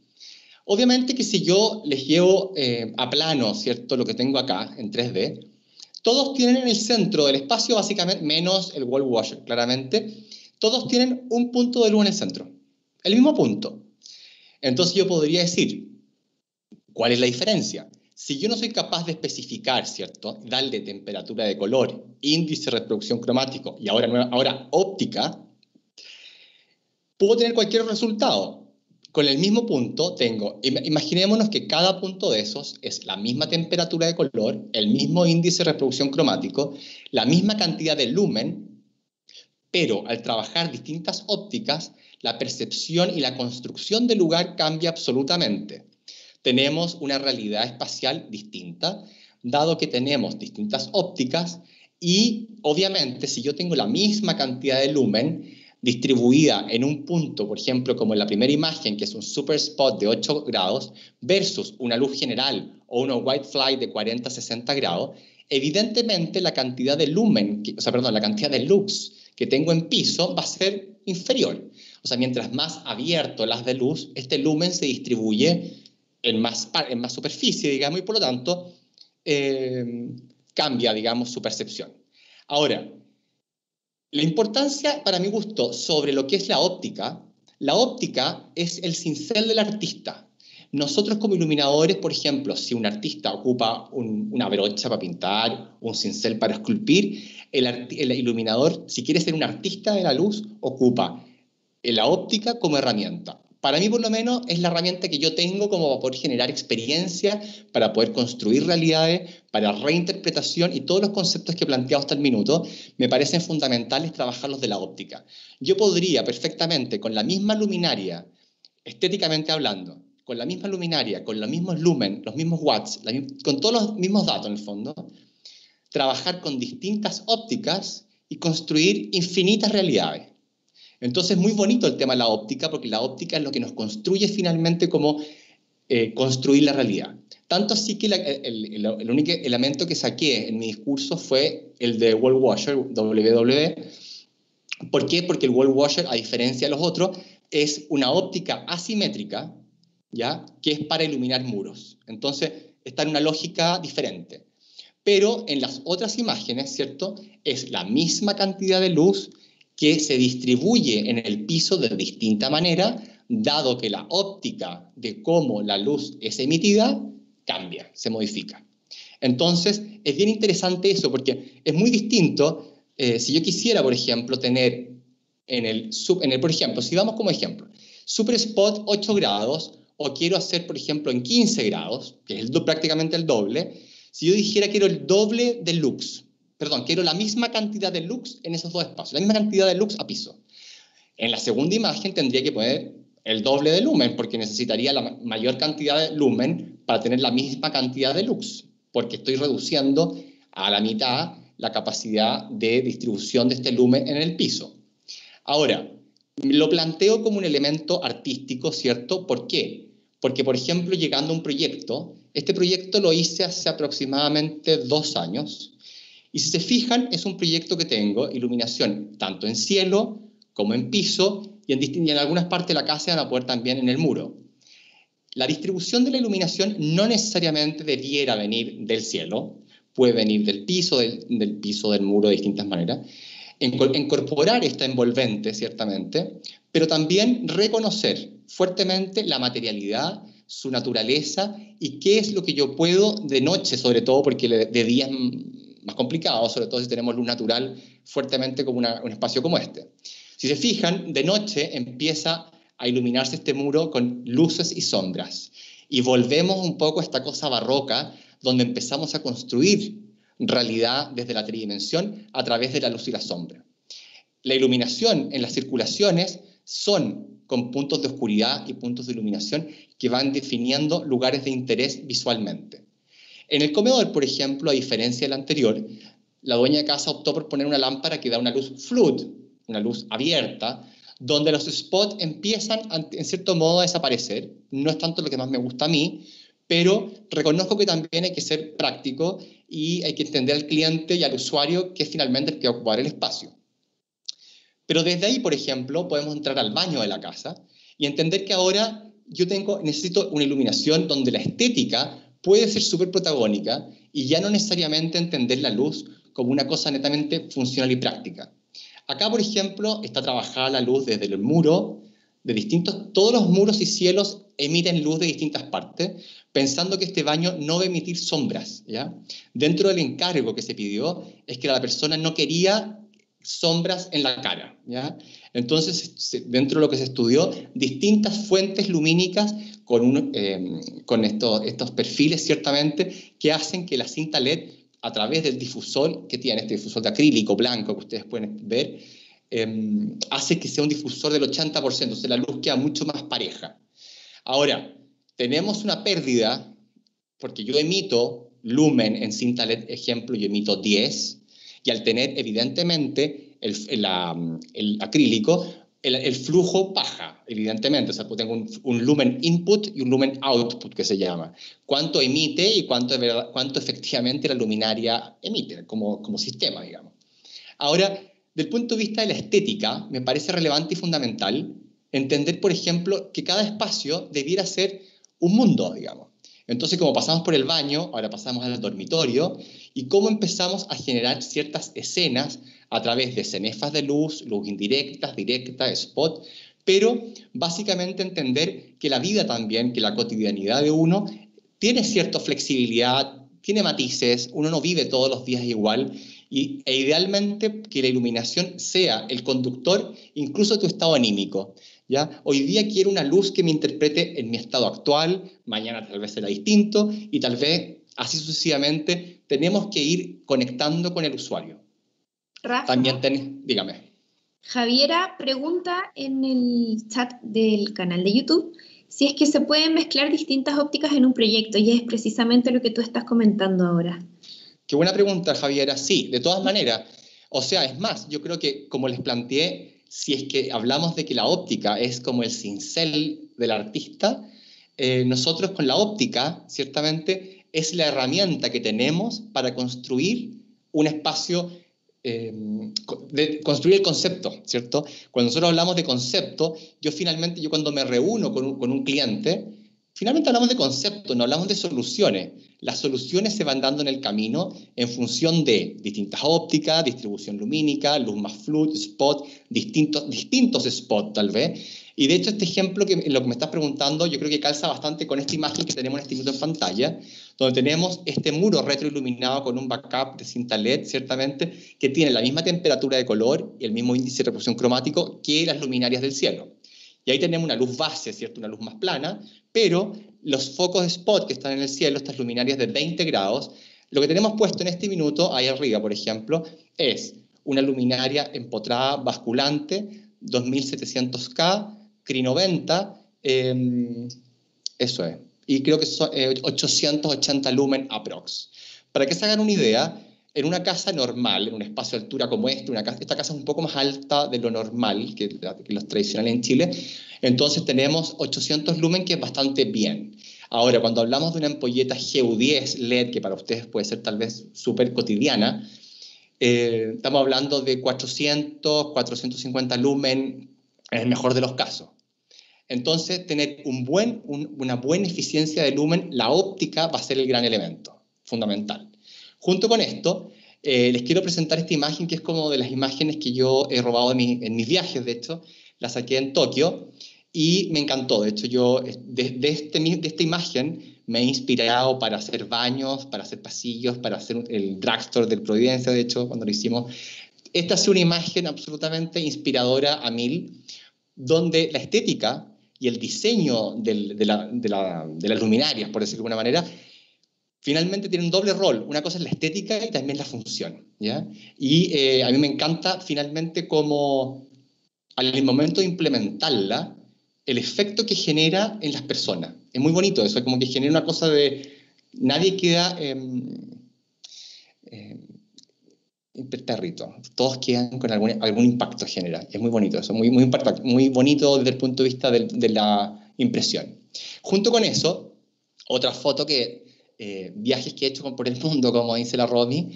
Obviamente que si yo les llevo eh, a plano, ¿cierto? Lo que tengo acá en 3D, todos tienen en el centro del espacio, básicamente, menos el wall washer, claramente, todos tienen un punto de luz en el centro, el mismo punto. Entonces yo podría decir, ¿cuál es la diferencia? Si yo no soy capaz de especificar, ¿cierto? Darle temperatura de color, índice de reproducción cromático y ahora, ahora óptica, puedo tener cualquier resultado con el mismo punto tengo, imaginémonos que cada punto de esos es la misma temperatura de color, el mismo índice de reproducción cromático, la misma cantidad de lumen, pero al trabajar distintas ópticas, la percepción y la construcción del lugar cambia absolutamente. Tenemos una realidad espacial distinta, dado que tenemos distintas ópticas y obviamente si yo tengo la misma cantidad de lumen, distribuida en un punto, por ejemplo, como en la primera imagen, que es un super spot de 8 grados, versus una luz general o una white fly de 40-60 grados, evidentemente la cantidad de lumen, o sea, perdón, la cantidad de lux que tengo en piso va a ser inferior. O sea, mientras más abierto las de luz, este lumen se distribuye en más, en más superficie, digamos, y por lo tanto eh, cambia, digamos, su percepción. Ahora, La importancia, para mi gusto, sobre lo que es la óptica, la óptica es el cincel del artista. Nosotros como iluminadores, por ejemplo, si un artista ocupa una brocha para pintar, un cincel para esculpir, el, el iluminador, si quiere ser un artista de la luz, ocupa la óptica como herramienta para mí por lo menos es la herramienta que yo tengo como para poder generar experiencia, para poder construir realidades, para reinterpretación y todos los conceptos que he planteado hasta el minuto me parecen fundamentales trabajarlos de la óptica. Yo podría perfectamente con la misma luminaria, estéticamente hablando, con la misma luminaria, con los mismos lumen, los mismos watts, con todos los mismos datos en el fondo, trabajar con distintas ópticas y construir infinitas realidades. Entonces, muy bonito el tema de la óptica, porque la óptica es lo que nos construye finalmente como eh, construir la realidad. Tanto así que el, único elemento que saqué en mi discurso fue el de World Washer, WW. ¿Por qué? Porque el World Washer, a diferencia de los otros, es una óptica asimétrica, ¿ya? Que es para iluminar muros. Entonces, está en una lógica diferente. Pero en las otras imágenes, ¿cierto? Es la misma cantidad de luz, que se distribuye en el piso de distinta manera, dado que la óptica de cómo la luz es emitida cambia, se modifica. Entonces, es bien interesante eso, porque es muy distinto eh, si yo quisiera, por ejemplo, tener en el, en el, por ejemplo, si vamos como ejemplo, super spot 8 grados, o quiero hacer, por ejemplo, en 15 grados, que es prácticamente el doble, si yo dijera quiero el doble de lux, perdón, quiero la misma cantidad de lux en esos dos espacios, la misma cantidad de lux a piso. En la segunda imagen tendría que poner el doble de lumen, porque necesitaría la mayor cantidad de lumen para tener la misma cantidad de lux, porque estoy reduciendo a la mitad la capacidad de distribución de este lumen en el piso. Ahora, lo planteo como un elemento artístico, ¿cierto? ¿Por qué? Porque, por ejemplo, llegando a un proyecto, este proyecto lo hice hace aproximadamente dos años, y si se fijan, es un proyecto que tengo iluminación tanto en cielo como en piso y en, en algunas partes de la casa van a poder también en el muro. La distribución de la iluminación no necesariamente debiera venir del cielo, puede venir del piso, del, piso del muro de distintas maneras. Incorporar esta envolvente, ciertamente, pero también reconocer fuertemente la materialidad, su naturaleza y qué es lo que yo puedo de noche, sobre todo, porque de día más complicado, sobre todo si tenemos luz natural fuertemente como un espacio como este. Si se fijan, de noche empieza a iluminarse este muro con luces y sombras. Y volvemos un poco a esta cosa barroca, donde empezamos a construir realidad desde la tridimensión a través de la luz y la sombra. La iluminación en las circulaciones son con puntos de oscuridad y puntos de iluminación que van definiendo lugares de interés visualmente. En el comedor, por ejemplo, a diferencia del anterior, la dueña de casa optó por poner una lámpara que da una luz flood, una luz abierta, donde los spots empiezan, en cierto modo, a desaparecer. No es tanto lo que más me gusta a mí, pero reconozco que también hay que ser práctico y hay que entender al cliente y al usuario que finalmente es que ocupar el espacio. Pero desde ahí, por ejemplo, podemos entrar al baño de la casa y entender que ahora yo tengo, necesito una iluminación donde la estética puede ser súper protagónica y ya no necesariamente entender la luz como una cosa netamente funcional y práctica. Acá, por ejemplo, está trabajada la luz desde el muro, de distintos, todos los muros y cielos emiten luz de distintas partes, pensando que este baño no va a emitir sombras. ¿ya? Dentro del encargo que se pidió es que la persona no quería sombras en la cara. ¿ya? Entonces, dentro de lo que se estudió, distintas fuentes lumínicas con, con estos, perfiles, ciertamente, que hacen que la cinta LED, a través del difusor que tiene, este difusor de acrílico blanco que ustedes pueden ver, eh, hace que sea un difusor del 80%, o sea, la luz queda mucho más pareja. Ahora, tenemos una pérdida, porque yo emito lumen en cinta LED, ejemplo, yo emito 10, y al tener evidentemente el acrílico, el, flujo baja, evidentemente. O sea, pues tengo un, lumen input y un lumen output, que se llama. Cuánto emite y cuánto, cuánto efectivamente la luminaria emite como, como sistema, digamos. Ahora, del punto de vista de la estética, me parece relevante y fundamental entender, por ejemplo, que cada espacio debiera ser un mundo, digamos. Entonces, como pasamos por el baño, ahora pasamos al dormitorio, y cómo empezamos a generar ciertas escenas a través de cenefas de luz, luz indirectas, directa, spot, pero básicamente entender que la vida también, que la cotidianidad de uno tiene cierta flexibilidad, tiene matices, uno no vive todos los días igual, y, e idealmente que la iluminación sea el conductor incluso tu estado anímico. ¿Ya? Hoy día quiero una luz que me interprete en mi estado actual, mañana tal vez será distinto y tal vez así sucesivamente tenemos que ir conectando con el usuario. Rafa, También ten, dígame. Javiera pregunta en el chat del canal de YouTube si es que se pueden mezclar distintas ópticas en un proyecto y es precisamente lo que tú estás comentando ahora. Qué buena pregunta, Javiera. Sí, de todas maneras. O sea, es más, yo creo que como les planteé, si es que hablamos de que la óptica es como el cincel del artista, eh, nosotros con la óptica, ciertamente, es la herramienta que tenemos para construir un espacio eh, de construir el concepto, ¿cierto? Cuando nosotros hablamos de concepto, yo finalmente, yo cuando me reúno con un, con un cliente, finalmente hablamos de concepto, no hablamos de soluciones. Las soluciones se van dando en el camino en función de distintas ópticas, distribución lumínica, luz más fluid, spot, distintos, distintos spots tal vez. Y de hecho este ejemplo, que lo que me estás preguntando, yo creo que calza bastante con esta imagen que tenemos en este minuto en pantalla, donde tenemos este muro retroiluminado con un backup de cinta LED, ciertamente, que tiene la misma temperatura de color y el mismo índice de reproducción cromático que las luminarias del cielo. Y ahí tenemos una luz base, ¿cierto? Una luz más plana, pero los focos spot que están en el cielo, estas luminarias de 20 grados, lo que tenemos puesto en este minuto, ahí arriba, por ejemplo, es una luminaria empotrada basculante, 2700K, CRI 90, eh, eso es, y creo que son eh, 880 lumen aprox. Para que se hagan una idea, en una casa normal, en un espacio de altura como este, una esta casa es un poco más alta de lo normal que, que los tradicionales en Chile, entonces tenemos 800 lumen, que es bastante bien. Ahora, cuando hablamos de una ampolleta GU10 LED, que para ustedes puede ser tal vez súper cotidiana, eh, estamos hablando de 400, 450 lumen en el mejor de los casos. Entonces, tener un buen, un, una buena eficiencia de lumen, la óptica va a ser el gran elemento fundamental. Junto con esto, eh, les quiero presentar esta imagen que es como de las imágenes que yo he robado en, mi, en mis viajes, de hecho, la saqué en Tokio y me encantó. De hecho, yo de, de, este, de esta imagen me he inspirado para hacer baños, para hacer pasillos, para hacer el drugstore del Providencia, de hecho, cuando lo hicimos. Esta es una imagen absolutamente inspiradora a mil, donde la estética y el diseño del, de, la, de, la, de, las luminarias, por decirlo de alguna manera, finalmente tienen un doble rol. Una cosa es la estética y también la función. ¿ya? Y eh, a mí me encanta finalmente como al momento de implementarla, el efecto que genera en las personas. Es muy bonito eso, como que genera una cosa de... Nadie queda... Eh. Todos quedan con algún, impacto genera. Es muy bonito eso, muy, muy, muy bonito desde el punto de vista de, de la impresión. Junto con eso, otra foto que eh, viajes que he hecho por el mundo, como dice la Romy.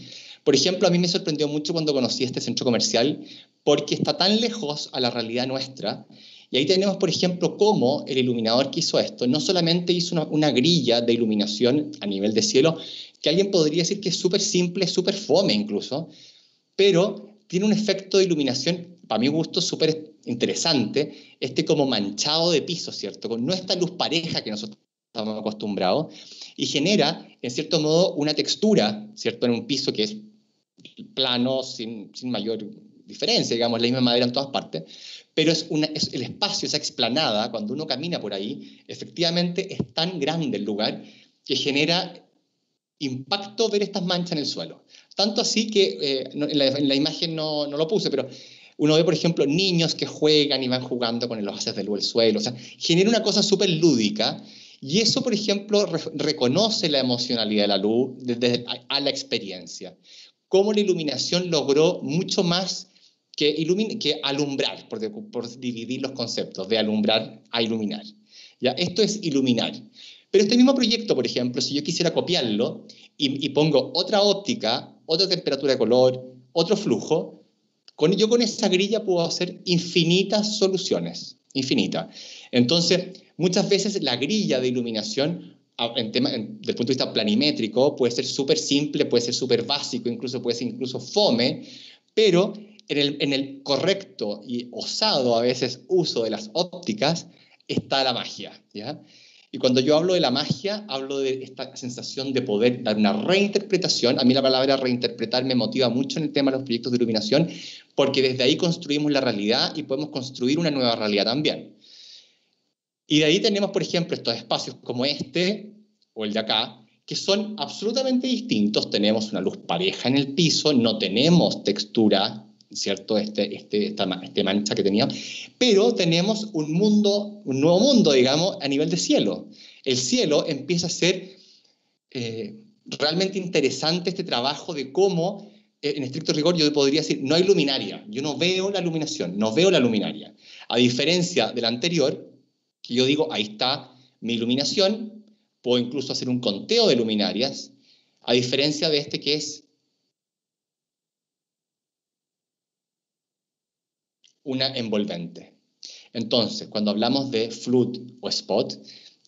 Por ejemplo, a mí me sorprendió mucho cuando conocí este centro comercial porque está tan lejos a la realidad nuestra. Y ahí tenemos, por ejemplo, cómo el iluminador que hizo esto no solamente hizo una, una grilla de iluminación a nivel de cielo, que alguien podría decir que es súper simple, súper fome incluso, pero tiene un efecto de iluminación, para mi gusto, súper interesante, este como manchado de piso, ¿cierto? Con no esta luz pareja que nosotros estamos acostumbrados, y genera, en cierto modo, una textura, ¿cierto? En un piso que es plano, sin, sin mayor diferencia, digamos, la misma madera en todas partes, pero es, una, es el espacio, esa explanada, cuando uno camina por ahí, efectivamente es tan grande el lugar que genera impacto ver estas manchas en el suelo. Tanto así que eh, en, la, en, la, imagen no, no, lo puse, pero uno ve, por ejemplo, niños que juegan y van jugando con los haces del suelo. O sea, genera una cosa súper lúdica. Y eso, por ejemplo, re reconoce la emocionalidad de la luz desde a, a, la experiencia. Cómo la iluminación logró mucho más que, alumbrar, por, por dividir los conceptos, de alumbrar a iluminar. ¿Ya? Esto es iluminar. Pero este mismo proyecto, por ejemplo, si yo quisiera copiarlo y, pongo otra óptica, otra temperatura de color, otro flujo, con, yo con esa grilla puedo hacer infinitas soluciones, infinitas. Entonces, muchas veces la grilla de iluminación en tema, desde el punto de vista planimétrico, puede ser súper simple, puede ser súper básico, incluso puede ser incluso fome, pero en el, en el correcto y osado a veces uso de las ópticas está la magia. ¿ya? Y cuando yo hablo de la magia, hablo de esta sensación de poder dar una reinterpretación. A mí la palabra reinterpretar me motiva mucho en el tema de los proyectos de iluminación, porque desde ahí construimos la realidad y podemos construir una nueva realidad también. Y de ahí tenemos, por ejemplo, estos espacios como este o el de acá, que son absolutamente distintos. Tenemos una luz pareja en el piso, no tenemos textura, ¿cierto? Este, este, esta este mancha que teníamos, pero tenemos un mundo, un nuevo mundo, digamos, a nivel de cielo. El cielo empieza a ser eh, realmente interesante este trabajo de cómo, eh, en estricto rigor, yo podría decir, no hay luminaria, yo no veo la iluminación, no veo la luminaria. A diferencia del anterior, que yo digo, ahí está mi iluminación, puedo incluso hacer un conteo de luminarias, a diferencia de este que es una envolvente. Entonces, cuando hablamos de flood o spot,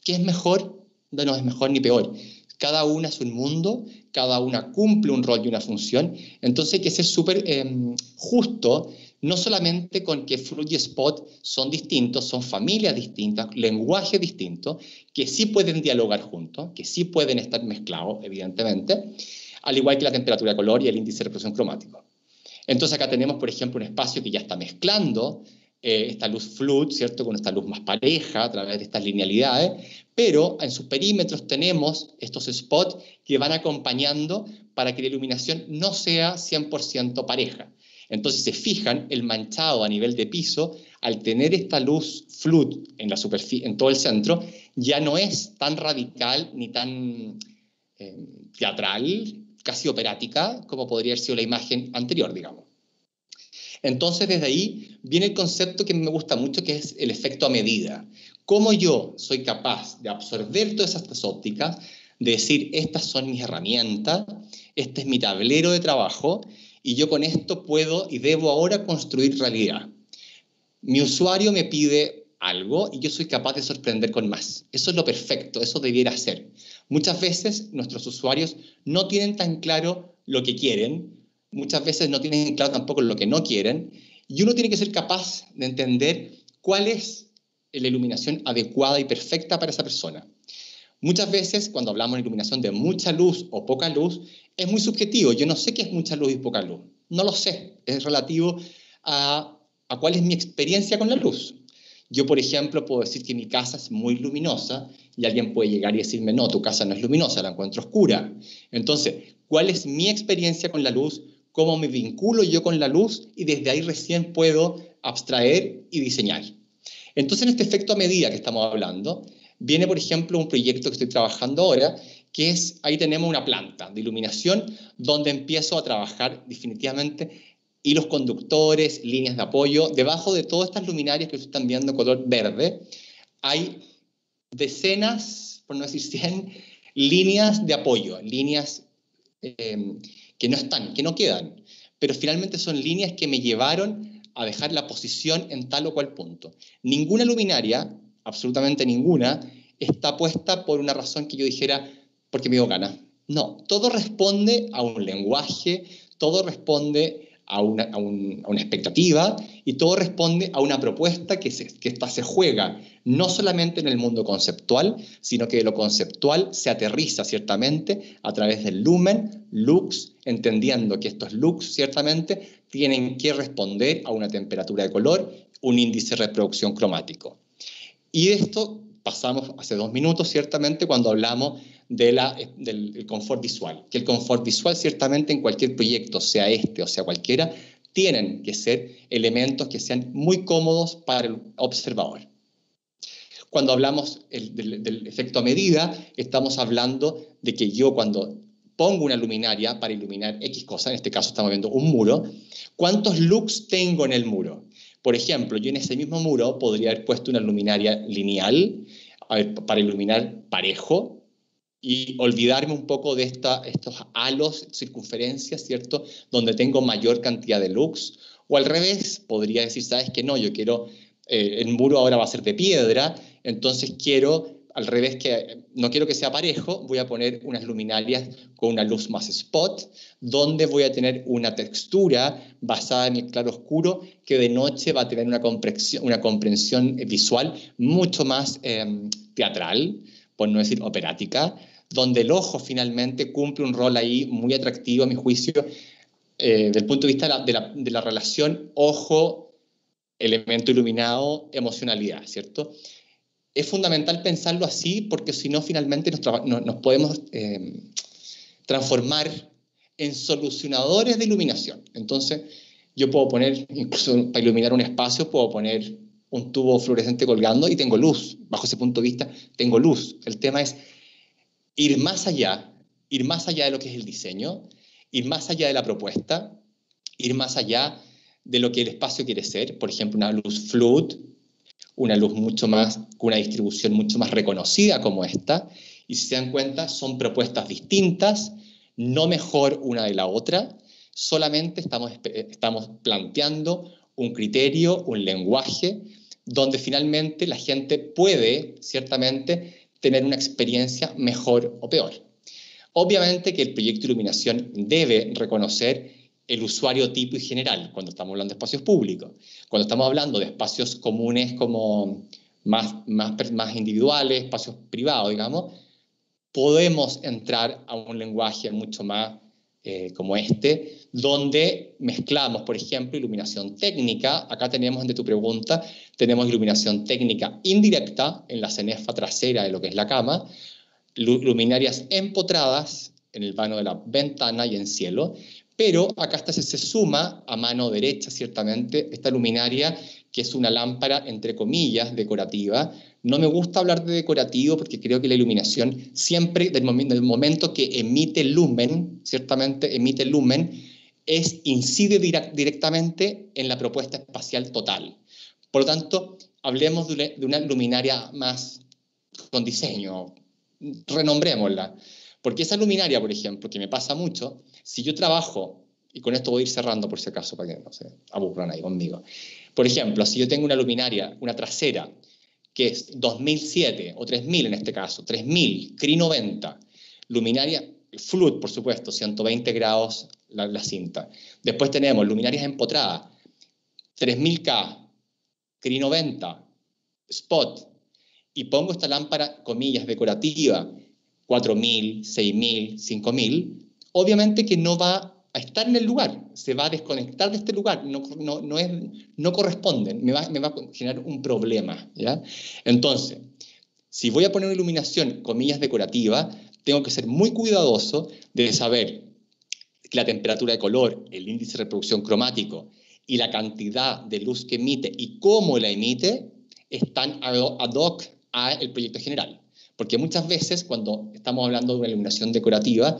¿qué es mejor? No, es mejor ni peor. Cada una es un mundo, cada una cumple un rol y una función. Entonces hay que ser súper em, justo no solamente con que Flood y Spot son distintos, son familias distintas, lenguaje distinto, que sí pueden dialogar juntos, que sí pueden estar mezclados, evidentemente, al igual que la temperatura de color y el índice de reproducción cromático. Entonces acá tenemos, por ejemplo, un espacio que ya está mezclando eh, esta luz flood, ¿cierto? Con esta luz más pareja a través de estas linealidades, pero en sus perímetros tenemos estos spots que van acompañando para que la iluminación no sea 100% pareja. Entonces, se fijan, el manchado a nivel de piso, al tener esta luz flood en, la en todo el centro, ya no es tan radical ni tan eh, teatral, casi operática, como podría haber sido la imagen anterior, digamos. Entonces, desde ahí viene el concepto que me gusta mucho, que es el efecto a medida. Cómo yo soy capaz de absorber todas estas ópticas, de decir, estas son mis herramientas, este es mi tablero de trabajo, y yo con esto puedo y debo ahora construir realidad. Mi usuario me pide algo y yo soy capaz de sorprender con más. Eso es lo perfecto, eso debiera ser. Muchas veces nuestros usuarios no tienen tan claro lo que quieren, muchas veces no tienen claro tampoco lo que no quieren, y uno tiene que ser capaz de entender cuál es la iluminación adecuada y perfecta para esa persona. Muchas veces cuando hablamos de iluminación de mucha luz o poca luz, es muy subjetivo. Yo no sé qué es mucha luz y poca luz. No lo sé. Es relativo a, a cuál es mi experiencia con la luz. Yo, por ejemplo, puedo decir que mi casa es muy luminosa y alguien puede llegar y decirme, no, tu casa no es luminosa, la encuentro oscura. Entonces, ¿cuál es mi experiencia con la luz? ¿Cómo me vinculo yo con la luz? Y desde ahí recién puedo abstraer y diseñar. Entonces, en este efecto a medida que estamos hablando, viene, por ejemplo, un proyecto que estoy trabajando ahora, que es, ahí tenemos una planta de iluminación donde empiezo a trabajar definitivamente hilos conductores, líneas de apoyo. Debajo de todas estas luminarias que ustedes están viendo color verde, hay decenas, por no decir cien, líneas de apoyo, líneas eh, que no están, que no quedan, pero finalmente son líneas que me llevaron a dejar la posición en tal o cual punto. Ninguna luminaria, absolutamente ninguna, está puesta por una razón que yo dijera, porque me dio gana. No, todo responde a un lenguaje, todo responde a una, expectativa y todo responde a una propuesta que, se, que esta se juega no solamente en el mundo conceptual, sino que lo conceptual se aterriza ciertamente a través del lumen, lux, entendiendo que estos lux ciertamente tienen que responder a una temperatura de color, un índice de reproducción cromático. Y esto pasamos hace dos minutos, ciertamente, cuando hablamos de la, del confort visual. Que el confort visual, ciertamente, en cualquier proyecto, sea este o sea cualquiera, tienen que ser elementos que sean muy cómodos para el observador. Cuando hablamos del, del efecto a medida, estamos hablando de que yo cuando pongo una luminaria para iluminar X cosa, en este caso estamos viendo un muro, ¿cuántos looks tengo en el muro? Por ejemplo, yo en ese mismo muro podría haber puesto una luminaria lineal para iluminar parejo y olvidarme un poco de esta, estos halos, circunferencias, ¿cierto? Donde tengo mayor cantidad de lux. O al revés, podría decir, ¿sabes qué? No, yo quiero, eh, el muro ahora va a ser de piedra, entonces quiero al revés, que no quiero que sea parejo, voy a poner unas luminarias con una luz más spot, donde voy a tener una textura basada en el claro oscuro que de noche va a tener una comprensión, una comprensión visual mucho más em, teatral, por no decir operática, donde el ojo finalmente cumple un rol ahí muy atractivo a mi juicio, eh, desde el punto de vista de la, relación ojo, elemento iluminado, emocionalidad, ¿cierto? es fundamental pensarlo así porque si no, finalmente nos, podemos eh, transformar en solucionadores de iluminación. Entonces, yo puedo poner, incluso para iluminar un espacio, puedo poner un tubo fluorescente colgando y tengo luz. Bajo ese punto de vista, tengo luz. El tema es ir más allá, ir más allá de lo que es el diseño, ir más allá de la propuesta, ir más allá de lo que el espacio quiere ser. Por ejemplo, una luz flood, una luz mucho más, con una distribución mucho más reconocida como esta. Y si se dan cuenta, son propuestas distintas, no mejor una de la otra, solamente estamos, estamos planteando un criterio, un lenguaje, donde finalmente la gente puede, ciertamente, tener una experiencia mejor o peor. Obviamente que el proyecto iluminación debe reconocer el usuario tipo y general, cuando estamos hablando de espacios públicos. Cuando estamos hablando de espacios comunes como más, más, más individuales, espacios privados, digamos, podemos entrar a un lenguaje mucho más eh, como este, donde mezclamos, por ejemplo, iluminación técnica. Acá tenemos, de tu pregunta, tenemos iluminación técnica indirecta en la cenefa trasera de lo que es la cama, luminarias empotradas en el vano de la ventana y en cielo, pero acá está, se, suma a mano derecha, ciertamente, esta luminaria, que es una lámpara, entre comillas, decorativa. No me gusta hablar de decorativo porque creo que la iluminación siempre, del, momento que emite lumen, ciertamente emite lumen, es, incide directamente en la propuesta espacial total. Por lo tanto, hablemos de una luminaria más con diseño, renombrémosla. Porque esa luminaria, por ejemplo, que me pasa mucho, si yo trabajo, y con esto voy a ir cerrando por si acaso, para que no se aburran ahí conmigo. Por ejemplo, si yo tengo una luminaria, una trasera, que es 2007 o 3000 en este caso, 3000, CRI 90, luminaria flut, por supuesto, 120 grados la, cinta. Después tenemos luminarias empotradas, 3000K, CRI 90, spot, y pongo esta lámpara, comillas, decorativa, 4000, 6000, 5000, obviamente que no va a estar en el lugar, se va a desconectar de este lugar, no, no, no, es, no corresponden, me va, me va a generar un problema. ¿ya? Entonces, si voy a poner una iluminación, comillas, decorativa, tengo que ser muy cuidadoso de saber que la temperatura de color, el índice de reproducción cromático y la cantidad de luz que emite y cómo la emite están ad hoc al proyecto general. Porque muchas veces cuando estamos hablando de una iluminación decorativa,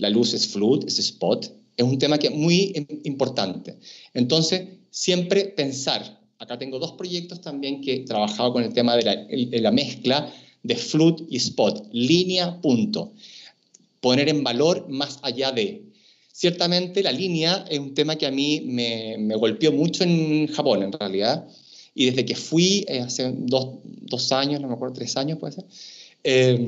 la luz es flood, es spot, es un tema que es muy importante. Entonces, siempre pensar, acá tengo dos proyectos también que he trabajado con el tema de la, mezcla de flood y spot, línea, punto. Poner en valor más allá de. Ciertamente la línea es un tema que a mí me, golpeó mucho en Japón, en realidad. Y desde que fui, eh, hace dos, años, no me acuerdo, tres años puede ser, eh,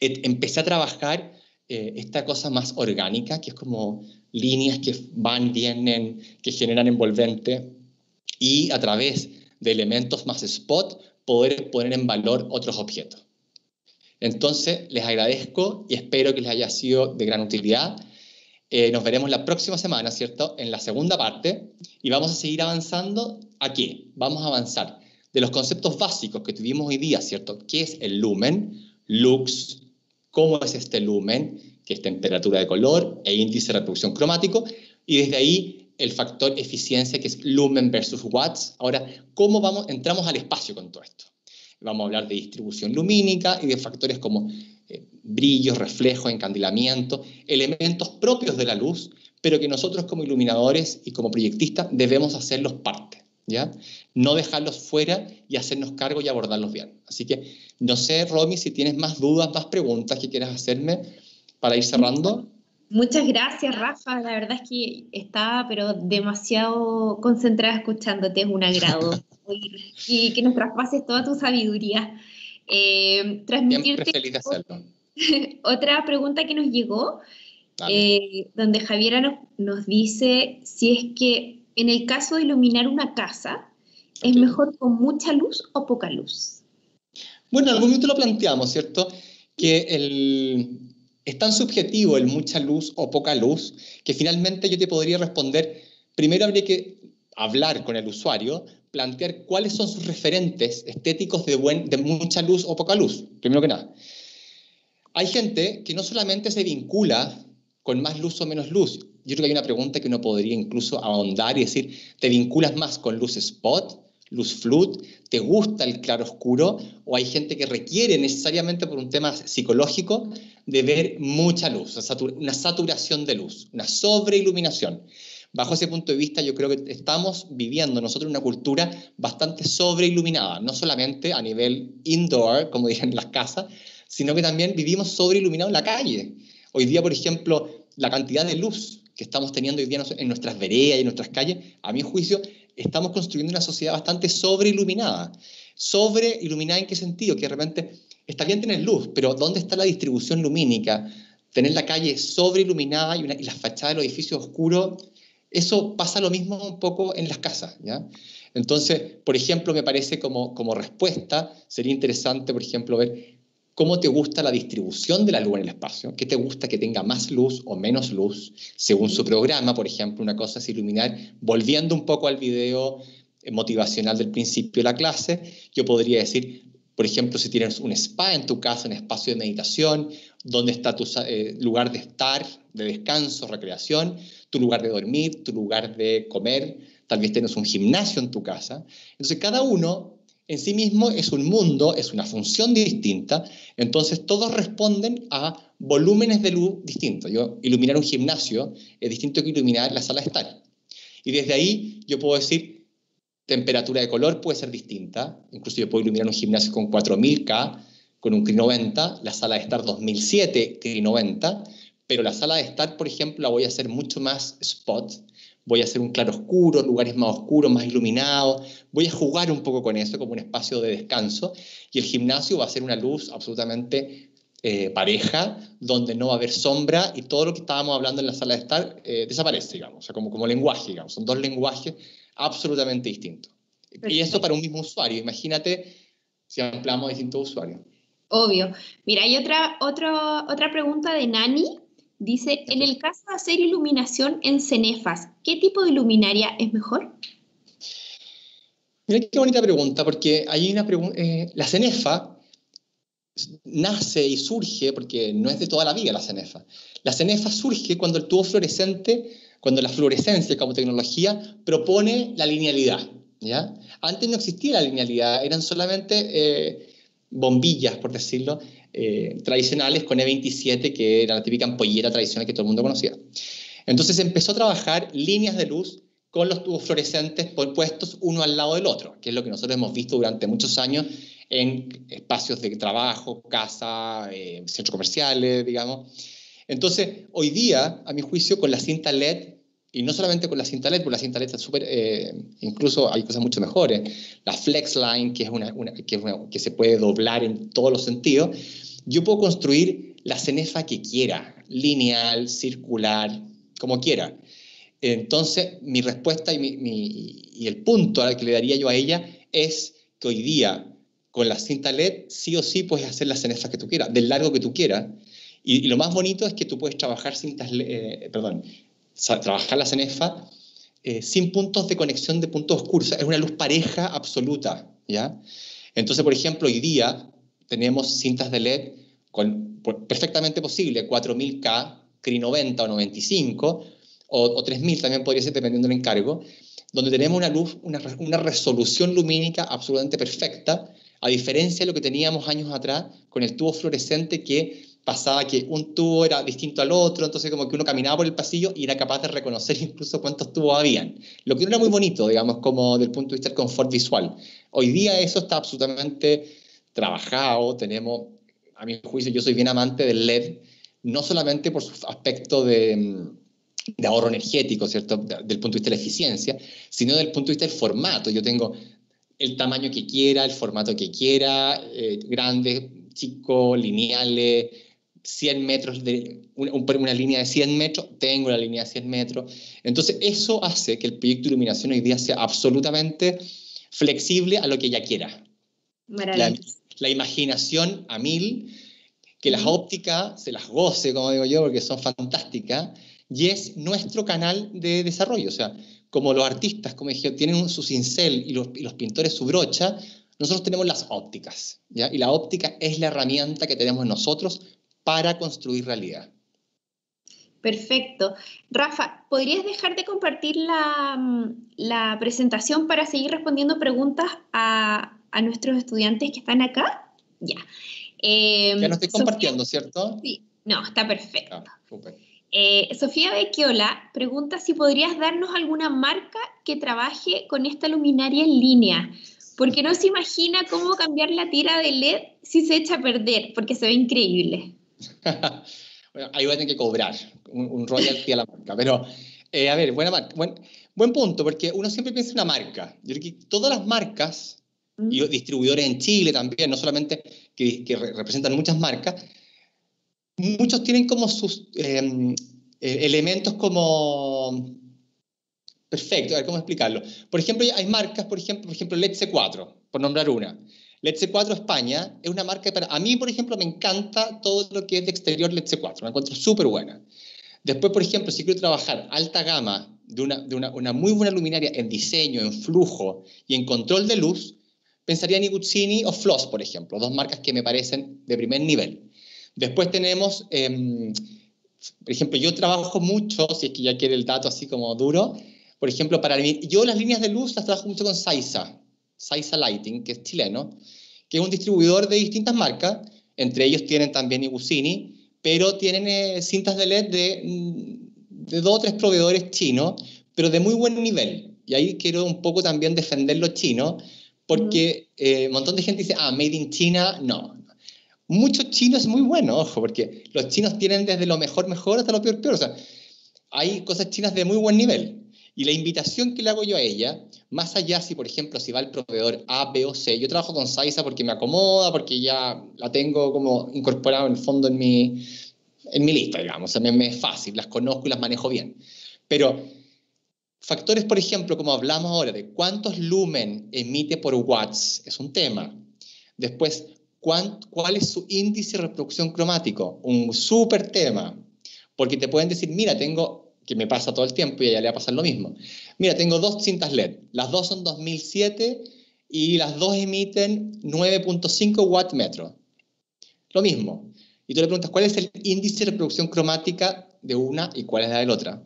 empecé a trabajar eh, esta cosa más orgánica, que es como líneas que van, vienen, que generan envolvente, y a través de elementos más spot poder poner en valor otros objetos. Entonces, les agradezco y espero que les haya sido de gran utilidad. Eh, nos veremos la próxima semana, ¿cierto? En la segunda parte y vamos a seguir avanzando. ¿A qué? Vamos a avanzar de los conceptos básicos que tuvimos hoy día, ¿cierto? ¿Qué es el lumen? Lux, cómo es este lumen, que es temperatura de color e índice de reproducción cromático, y desde ahí el factor eficiencia, que es lumen versus watts. Ahora, ¿cómo vamos, entramos al espacio con todo esto? Vamos a hablar de distribución lumínica y de factores como eh, brillos, reflejos, encandilamiento, elementos propios de la luz, pero que nosotros como iluminadores y como proyectistas debemos hacerlos parte. ¿Ya? No dejarlos fuera y hacernos cargo y abordarlos bien. Así que no sé, Romy, si tienes más dudas, más preguntas que quieras hacerme para ir cerrando. Muchas gracias, Rafa. La verdad es que estaba pero demasiado concentrada escuchándote, es un agrado [laughs] y que nos traspases toda tu sabiduría. eh, transmitirte... Feliz de hacerlo. [laughs] Otra pregunta que nos llegó, eh, donde Javiera nos, nos, dice si es que en el caso de iluminar una casa, ¿es mejor con mucha luz o poca luz? Bueno, en algún momento lo planteamos, ¿cierto? Que el, es tan subjetivo el mucha luz o poca luz que finalmente yo te podría responder, primero habría que hablar con el usuario, plantear cuáles son sus referentes estéticos de, buen, de mucha luz o poca luz, primero que nada. Hay gente que no solamente se vincula con más luz o menos luz, yo creo que hay una pregunta que uno podría incluso ahondar y decir, ¿te vinculas más con luz spot, luz flood? ¿Te gusta el claro oscuro? ¿O hay gente que requiere necesariamente por un tema psicológico de ver mucha luz, una saturación de luz, una sobreiluminación? Bajo ese punto de vista, yo creo que estamos viviendo nosotros una cultura bastante sobreiluminada, no solamente a nivel indoor, como dicen en las casas, sino que también vivimos sobreiluminados en la calle. Hoy día, por ejemplo, la cantidad de luz que estamos teniendo hoy día en nuestras veredas y en nuestras calles, a mi juicio, estamos construyendo una sociedad bastante sobreiluminada. Sobreiluminada en qué sentido? Que de repente está bien tener luz, pero ¿dónde está la distribución lumínica? Tener la calle sobreiluminada y, y las fachadas de los edificios oscuros, eso pasa lo mismo un poco en las casas, ¿ya? Entonces, por ejemplo, me parece como, como respuesta, sería interesante, por ejemplo, ver cómo te gusta la distribución de la luz en el espacio, qué te gusta que tenga más luz o menos luz, según su programa, por ejemplo, una cosa es iluminar, volviendo un poco al video eh, motivacional del principio de la clase, yo podría decir, por ejemplo, si tienes un spa en tu casa, un espacio de meditación, dónde está tu eh, lugar de estar, de descanso, recreación, tu lugar de dormir, tu lugar de comer, tal vez tienes un gimnasio en tu casa. Entonces, cada uno en sí mismo es un mundo, es una función distinta, entonces todos responden a volúmenes de luz distintos. Yo, iluminar un gimnasio es distinto que iluminar la sala de estar. Y desde ahí yo puedo decir, temperatura de color puede ser distinta, incluso yo puedo iluminar un gimnasio con 4000K, con un CRI 90, la sala de estar 2007 CRI 90, pero la sala de estar, por ejemplo, la voy a hacer mucho más spot, voy a hacer un claro oscuro, lugares más oscuros, más iluminados, voy a jugar un poco con eso como un espacio de descanso y el gimnasio va a ser una luz absolutamente eh, pareja, donde no va a haber sombra y todo lo que estábamos hablando en la sala de estar eh, desaparece, digamos, o sea, como, como lenguaje, digamos, son dos lenguajes absolutamente distintos. Y eso para un mismo usuario, imagínate si ampliamos distintos usuarios. Obvio. Mira, hay otra, otra, otra pregunta de Nani Dice, en el caso de hacer iluminación en cenefas, ¿qué tipo de luminaria es mejor? Mira qué bonita pregunta, porque hay una pregunta, eh, la cenefa nace y surge, porque no es de toda la vida la cenefa, la cenefa surge cuando el tubo fluorescente, cuando la fluorescencia como tecnología propone la linealidad. ¿ya? Antes no existía la linealidad, eran solamente eh, bombillas, por decirlo, eh, tradicionales con E27, que era la típica ampollera tradicional que todo el mundo conocía. Entonces empezó a trabajar líneas de luz con los tubos fluorescentes puestos uno al lado del otro, que es lo que nosotros hemos visto durante muchos años en espacios de trabajo, casa, eh, centros comerciales, digamos. Entonces, hoy día, a mi juicio, con la cinta LED, y no solamente con la cinta LED, porque la cinta LED es súper, eh, incluso hay cosas mucho mejores, la FlexLine, que es una, que, es una, que se puede doblar en todos los sentidos, yo puedo construir la cenefa que quiera, lineal, circular, como quiera. Entonces, mi respuesta y, el punto al que le daría yo a ella es que hoy día, con la cinta LED, sí o sí puedes hacer la cenefa que tú quieras, del largo que tú quieras. Y, lo más bonito es que tú puedes trabajar cintas, eh, perdón, trabajar la cenefa eh, sin puntos de conexión de puntos oscuros. es una luz pareja absoluta, ¿ya? Entonces, por ejemplo, hoy día tenemos cintas de LED con, perfectamente posible, 4000K, CRI 90 o 95, o, 3000 también podría ser dependiendo del encargo, donde tenemos una luz, una, una resolución lumínica absolutamente perfecta, a diferencia de lo que teníamos años atrás con el tubo fluorescente que pasaba que un tubo era distinto al otro, entonces como que uno caminaba por el pasillo y era capaz de reconocer [laughs] incluso cuántos tubos habían. Lo que no era muy bonito, digamos, como del punto de vista del confort visual. Hoy día eso está absolutamente trabajado, tenemos, a mi juicio, yo soy bien amante del LED, no solamente por su aspecto de, de ahorro energético, ¿cierto? del punto de vista de la eficiencia, sino del punto de vista del formato. Yo tengo el tamaño que quiera, el formato que quiera, eh, grande, chico, lineales, 100 metros, de una, línea de 100 metros, tengo la línea de 100 metros. Entonces, eso hace que el proyecto de iluminación hoy día sea absolutamente flexible a lo que ella quiera. La, la, imaginación a mil, que las ópticas se las goce, como digo yo, porque son fantásticas, y es nuestro canal de desarrollo. O sea, como los artistas, como dije, tienen su cincel y los, pintores su brocha, nosotros tenemos las ópticas, ¿ya? Y la óptica es la herramienta que tenemos nosotros para construir realidad. Perfecto. Rafa, ¿podrías dejar de compartir la, presentación para seguir respondiendo preguntas a, nuestros estudiantes que están acá? Ya. Eh, ya lo estoy compartiendo, ¿cierto? Sí, no, está perfecto. Ah, eh, Sofía Bequiola pregunta si podrías darnos alguna marca que trabaje con esta luminaria en línea, porque no se imagina cómo cambiar la tira de LED si se echa a perder, porque se ve increíble. [laughs] bueno, ahí voy a tener que cobrar un, royalty a la marca. Pero, eh, a ver, buena marca. Buen, buen punto, porque uno siempre piensa en una marca. Yo creo que todas las marcas. Y distribuidores en Chile también, no solamente que, que representan muchas marcas, muchos tienen como sus eh, elementos como... Perfecto, a ver cómo explicarlo. Por ejemplo, hay marcas, por ejemplo, por ejemplo, LED C4, por nombrar una. LED C4 España es una marca para... A mí, por ejemplo, me encanta todo lo que es de exterior LED C4, me encuentro súper buena. Después, por ejemplo, si quiero trabajar alta gama de, una, de una, una, muy buena luminaria en diseño, en flujo y en control de luz, pensaría en Iguzzini o Floss, por ejemplo, dos marcas que me parecen de primer nivel. Después tenemos, em, por ejemplo, yo trabajo mucho, si es que ya quiere el dato así como duro, por ejemplo, para yo las líneas de luz las trabajo mucho con Saiza, Saiza Lighting, que es chileno, que es un distribuidor de distintas marcas, entre ellos tienen también Igusini, pero tienen eh, cintas de LED de, mm, de dos o tres proveedores chinos, pero de muy buen nivel. Y ahí quiero un poco también defender los chinos, porque eh, un montón de gente dice, ah, made in China, no. Muchos chinos es muy bueno, ojo, porque los chinos tienen desde lo mejor, mejor hasta lo peor, peor. O sea, hay cosas chinas de muy buen nivel. Y la invitación que le hago yo a ella, más allá si, por ejemplo, si va el proveedor A, B o C, yo trabajo con Saiza porque me acomoda, porque ya la tengo como incorporada en el fondo en mi, en mi lista, digamos, o sea, me, me es fácil, las conozco y las manejo bien. Pero factores, por ejemplo, como hablamos ahora, de cuántos lumen emite por watts, es un tema. Después, ¿cuál es su índice de reproducción cromático? Un súper tema, porque te pueden decir, mira, tengo que me pasa todo el tiempo y a ella le va a pasar lo mismo. Mira, tengo dos cintas LED, las dos son 2007 y las dos emiten 9.5 watt metro. Lo mismo. Y tú le preguntas, ¿cuál es el índice de reproducción cromática de una y cuál es la de la otra?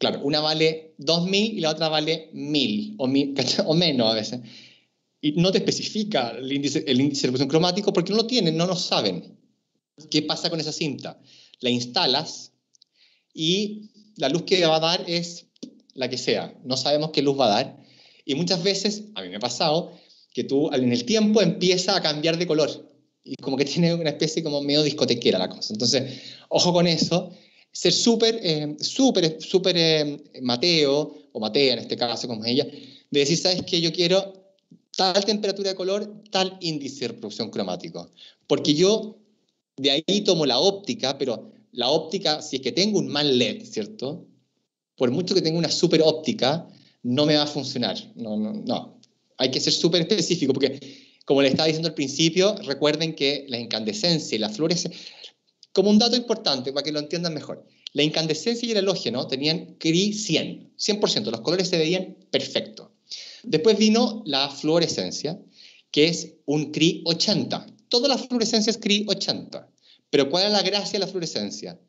Claro, una vale 2000 y la otra vale 1000 o, o menos a veces. Y no te especifica el índice, el índice de reproducción cromático porque no lo tienen, no lo saben. ¿Qué pasa con esa cinta? La instalas y la luz que va a dar es la que sea, no sabemos qué luz va a dar. Y muchas veces, a mí me ha pasado, que tú en el tiempo empieza a cambiar de color y como que tiene una especie como medio discotequera la cosa. Entonces, ojo con eso, ser súper, eh, súper, súper eh, Mateo, o Matea en este caso, como ella, de decir, ¿sabes qué? Yo quiero tal temperatura de color, tal índice de reproducción cromático. Porque yo de ahí tomo la óptica, pero la óptica, si es que tengo un mal LED, ¿cierto? Por mucho que tenga una super óptica, no me va a funcionar. No, no, no. Hay que ser súper específico porque, como les estaba diciendo al principio, recuerden que la incandescencia y la fluorescencia, como un dato importante para que lo entiendan mejor, la incandescencia y el halógeno tenían CRI 100, 100%, los colores se veían perfecto. Después vino la fluorescencia, que es un CRI 80. Toda la fluorescencia es CRI 80. Pero ¿cuál es la gracia de la fluorescencia?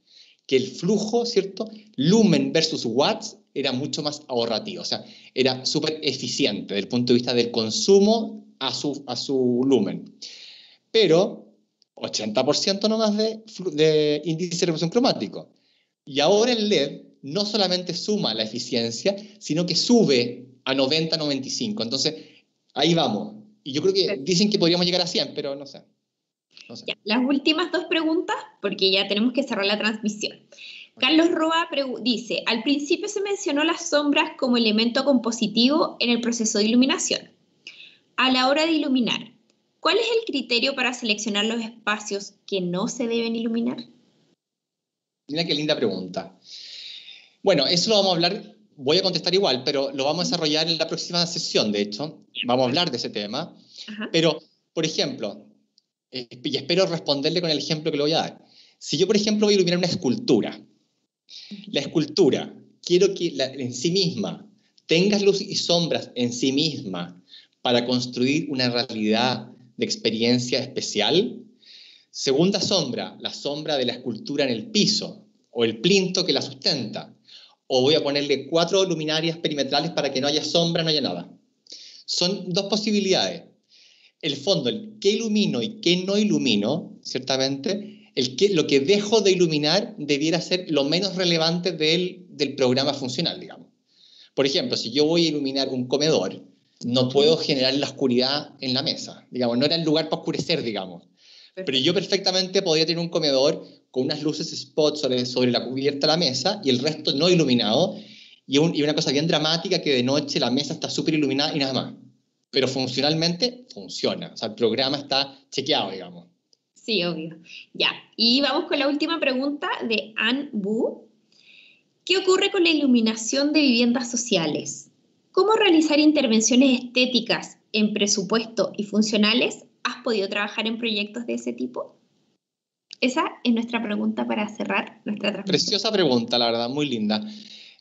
Que el flujo, ¿cierto? Lumen versus watts era mucho más ahorrativo, o sea, era súper eficiente desde el punto de vista del consumo a su, a su lumen. Pero 80% nomás de, de índice de revolución cromático. Y ahora el LED no solamente suma la eficiencia, sino que sube a 90-95. Entonces, ahí vamos. Y yo creo que dicen que podríamos llegar a 100, pero no sé las últimas dos preguntas, porque ya tenemos que cerrar la transmisión. Carlos Roa dice, al principio se mencionó las sombras como elemento compositivo en el proceso de iluminación. a la hora de iluminar, ¿cuál es el criterio para seleccionar los espacios que no se deben iluminar? Mira qué linda pregunta. Bueno, eso lo vamos a hablar, voy a contestar igual, pero lo vamos a desarrollar en la próxima sesión, de hecho. Vamos a hablar de ese tema. Ajá. Pero, por ejemplo, eh, y espero responderle con el ejemplo que le voy a dar. Si yo, por ejemplo, voy a iluminar una escultura, la escultura, quiero que la- en sí misma tenga luz y sombras en sí misma para construir una realidad de experiencia especial. Segunda sombra, la sombra de la escultura en el piso o el plinto que la sustenta. O voy a ponerle cuatro luminarias perimetrales para que no haya sombra, no haya nada. Son dos posibilidades. El fondo, el qué ilumino y qué no ilumino, ciertamente, el que, lo que dejo de iluminar debiera ser lo menos relevante del, del programa funcional, digamos. Por ejemplo, si yo voy a iluminar un comedor, no puedo generar la oscuridad en la mesa, digamos, no era el lugar para oscurecer, digamos. Pero yo perfectamente podría tener un comedor con unas luces spot sobre, sobre la cubierta de la mesa y el resto no iluminado. Y, un- y una cosa bien dramática que de noche la mesa está súper iluminada y nada más. Pero funcionalmente funciona. O sea, el programa está chequeado, digamos. Sí, obvio. Ya, y vamos con la última pregunta de Ann Bu. ¿Qué ocurre con la iluminación de viviendas sociales? ¿Cómo realizar intervenciones estéticas en presupuesto y funcionales? ¿Has podido trabajar en proyectos de ese tipo? Esa es nuestra pregunta para cerrar nuestra transmisión. Preciosa pregunta, la verdad, muy linda.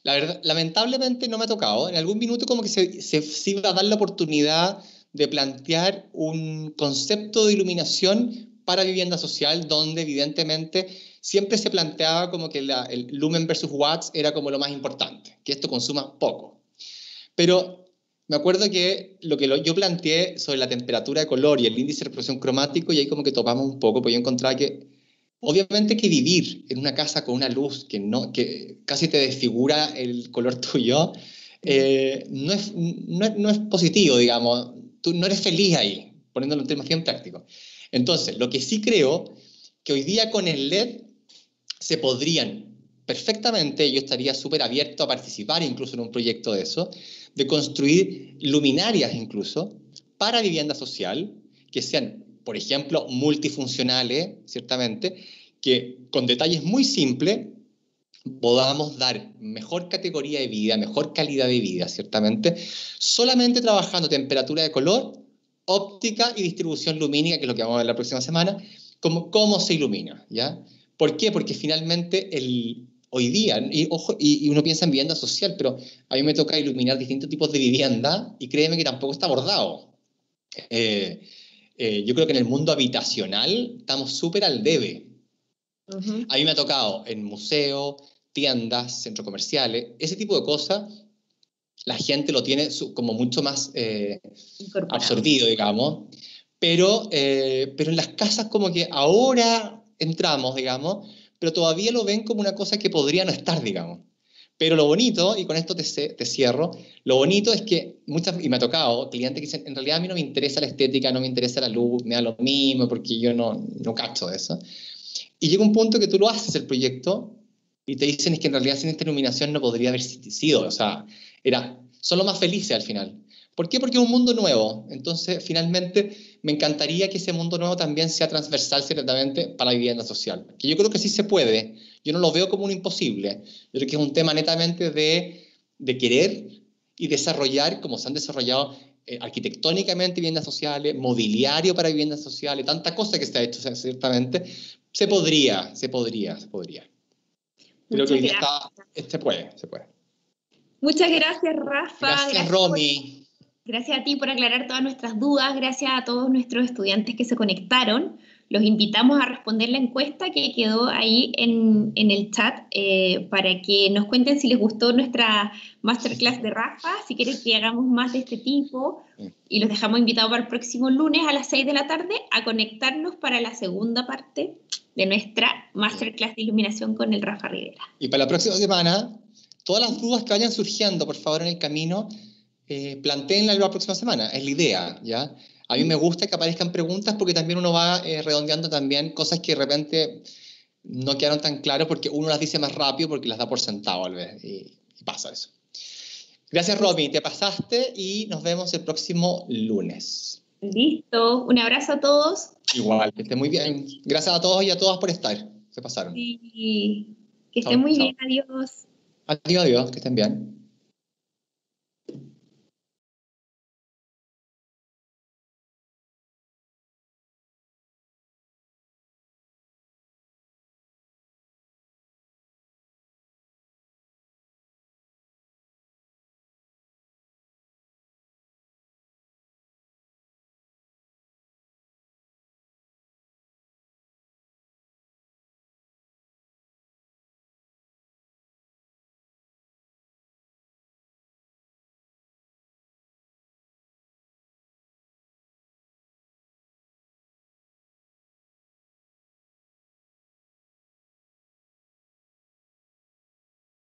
La verdad, lamentablemente no me ha tocado. En algún minuto como que se, se, se iba a dar la oportunidad de plantear un concepto de iluminación para vivienda social donde evidentemente siempre se planteaba como que la- el lumen versus watts era como lo más importante, que esto consuma poco. Pero me acuerdo que lo que yo planteé sobre la temperatura de color y el índice de reproducción cromático, y ahí como que topamos un poco, pues yo encontraba que obviamente que vivir en una casa con una luz que, no, que casi te desfigura el color tuyo, eh, no, es, no, no es positivo, digamos. Tú no eres feliz ahí, poniéndolo en términos bien prácticos. Entonces, lo que sí creo que hoy día con el LED se podrían perfectamente, yo estaría súper abierto a participar incluso en un proyecto de eso, de construir luminarias incluso para vivienda social, que sean, por ejemplo, multifuncionales, ciertamente, que con detalles muy simples podamos dar mejor categoría de vida, mejor calidad de vida, ciertamente, solamente trabajando temperatura de color, óptica y distribución lumínica, que es lo que vamos a ver la próxima semana, como cómo se ilumina, ¿ya? ¿Por qué? Porque finalmente el, hoy día, y, ojo, y, y uno piensa en vivienda social, pero a mí me toca iluminar distintos tipos de vivienda y créeme que tampoco está abordado. Eh, eh, yo creo que en el mundo habitacional estamos súper al debe. Ujú. A mí me ha tocado en museos, tiendas, centros comerciales, ese tipo de cosas, la gente lo tiene como mucho más eh, absorbido, digamos. Pero, eh, pero en las casas como que ahora entramos, digamos, pero todavía lo ven como una cosa que podría no estar, digamos. Pero lo bonito, y con esto te, te cierro, lo bonito es que muchas, y me ha tocado, clientes que dicen, en realidad a mí no me interesa la estética, no me interesa la luz, me da lo mismo, porque yo no, no cacho de eso. Y llega un punto que tú lo haces el proyecto y te dicen es que en realidad sin esta iluminación no podría haber sido, o sea, era, son los más felices al final. ¿Por qué? Porque es un mundo nuevo. Entonces, finalmente, me encantaría que ese mundo nuevo también sea transversal ciertamente para la vivienda social. Que yo creo que sí se puede. Yo no lo veo como un imposible. Yo creo que es un tema netamente de, de querer y desarrollar, como se han desarrollado eh, arquitectónicamente viviendas sociales, mobiliario para viviendas sociales, tanta cosa que se ha hecho ciertamente. Se podría, se podría, se podría. Creo que Muchas día gracias. está, se puede, se puede. Muchas gracias, Rafa. Gracias, por- Romy. Gracias a ti por aclarar todas nuestras dudas, gracias a todos nuestros estudiantes que se conectaron. Los invitamos a responder la encuesta que quedó ahí en, en el chat eh, para que nos cuenten si les gustó nuestra masterclass de Rafa, si quieren que hagamos más de este tipo. Y los dejamos invitados para el próximo lunes a las 6 de la tarde a conectarnos para la segunda parte de nuestra masterclass de iluminación con el Rafa Rivera. Y para la próxima semana, todas las dudas que vayan surgiendo, por favor, en el camino, eh, planteenla la próxima semana, es la idea, ¿ya? A mí me gusta que aparezcan preguntas porque también uno va eh, redondeando también cosas que de repente no quedaron tan claras porque uno las dice más rápido porque las da por sentado, tal vez, y, y pasa eso. Gracias, Romy, te pasaste y nos vemos el próximo lunes. Listo, un abrazo a todos. Igual, que esté muy bien. Gracias a todos y a todas por estar. Se pasaron. Sí, que estén chao, muy chao. bien, adiós. Adiós, adiós, que estén bien.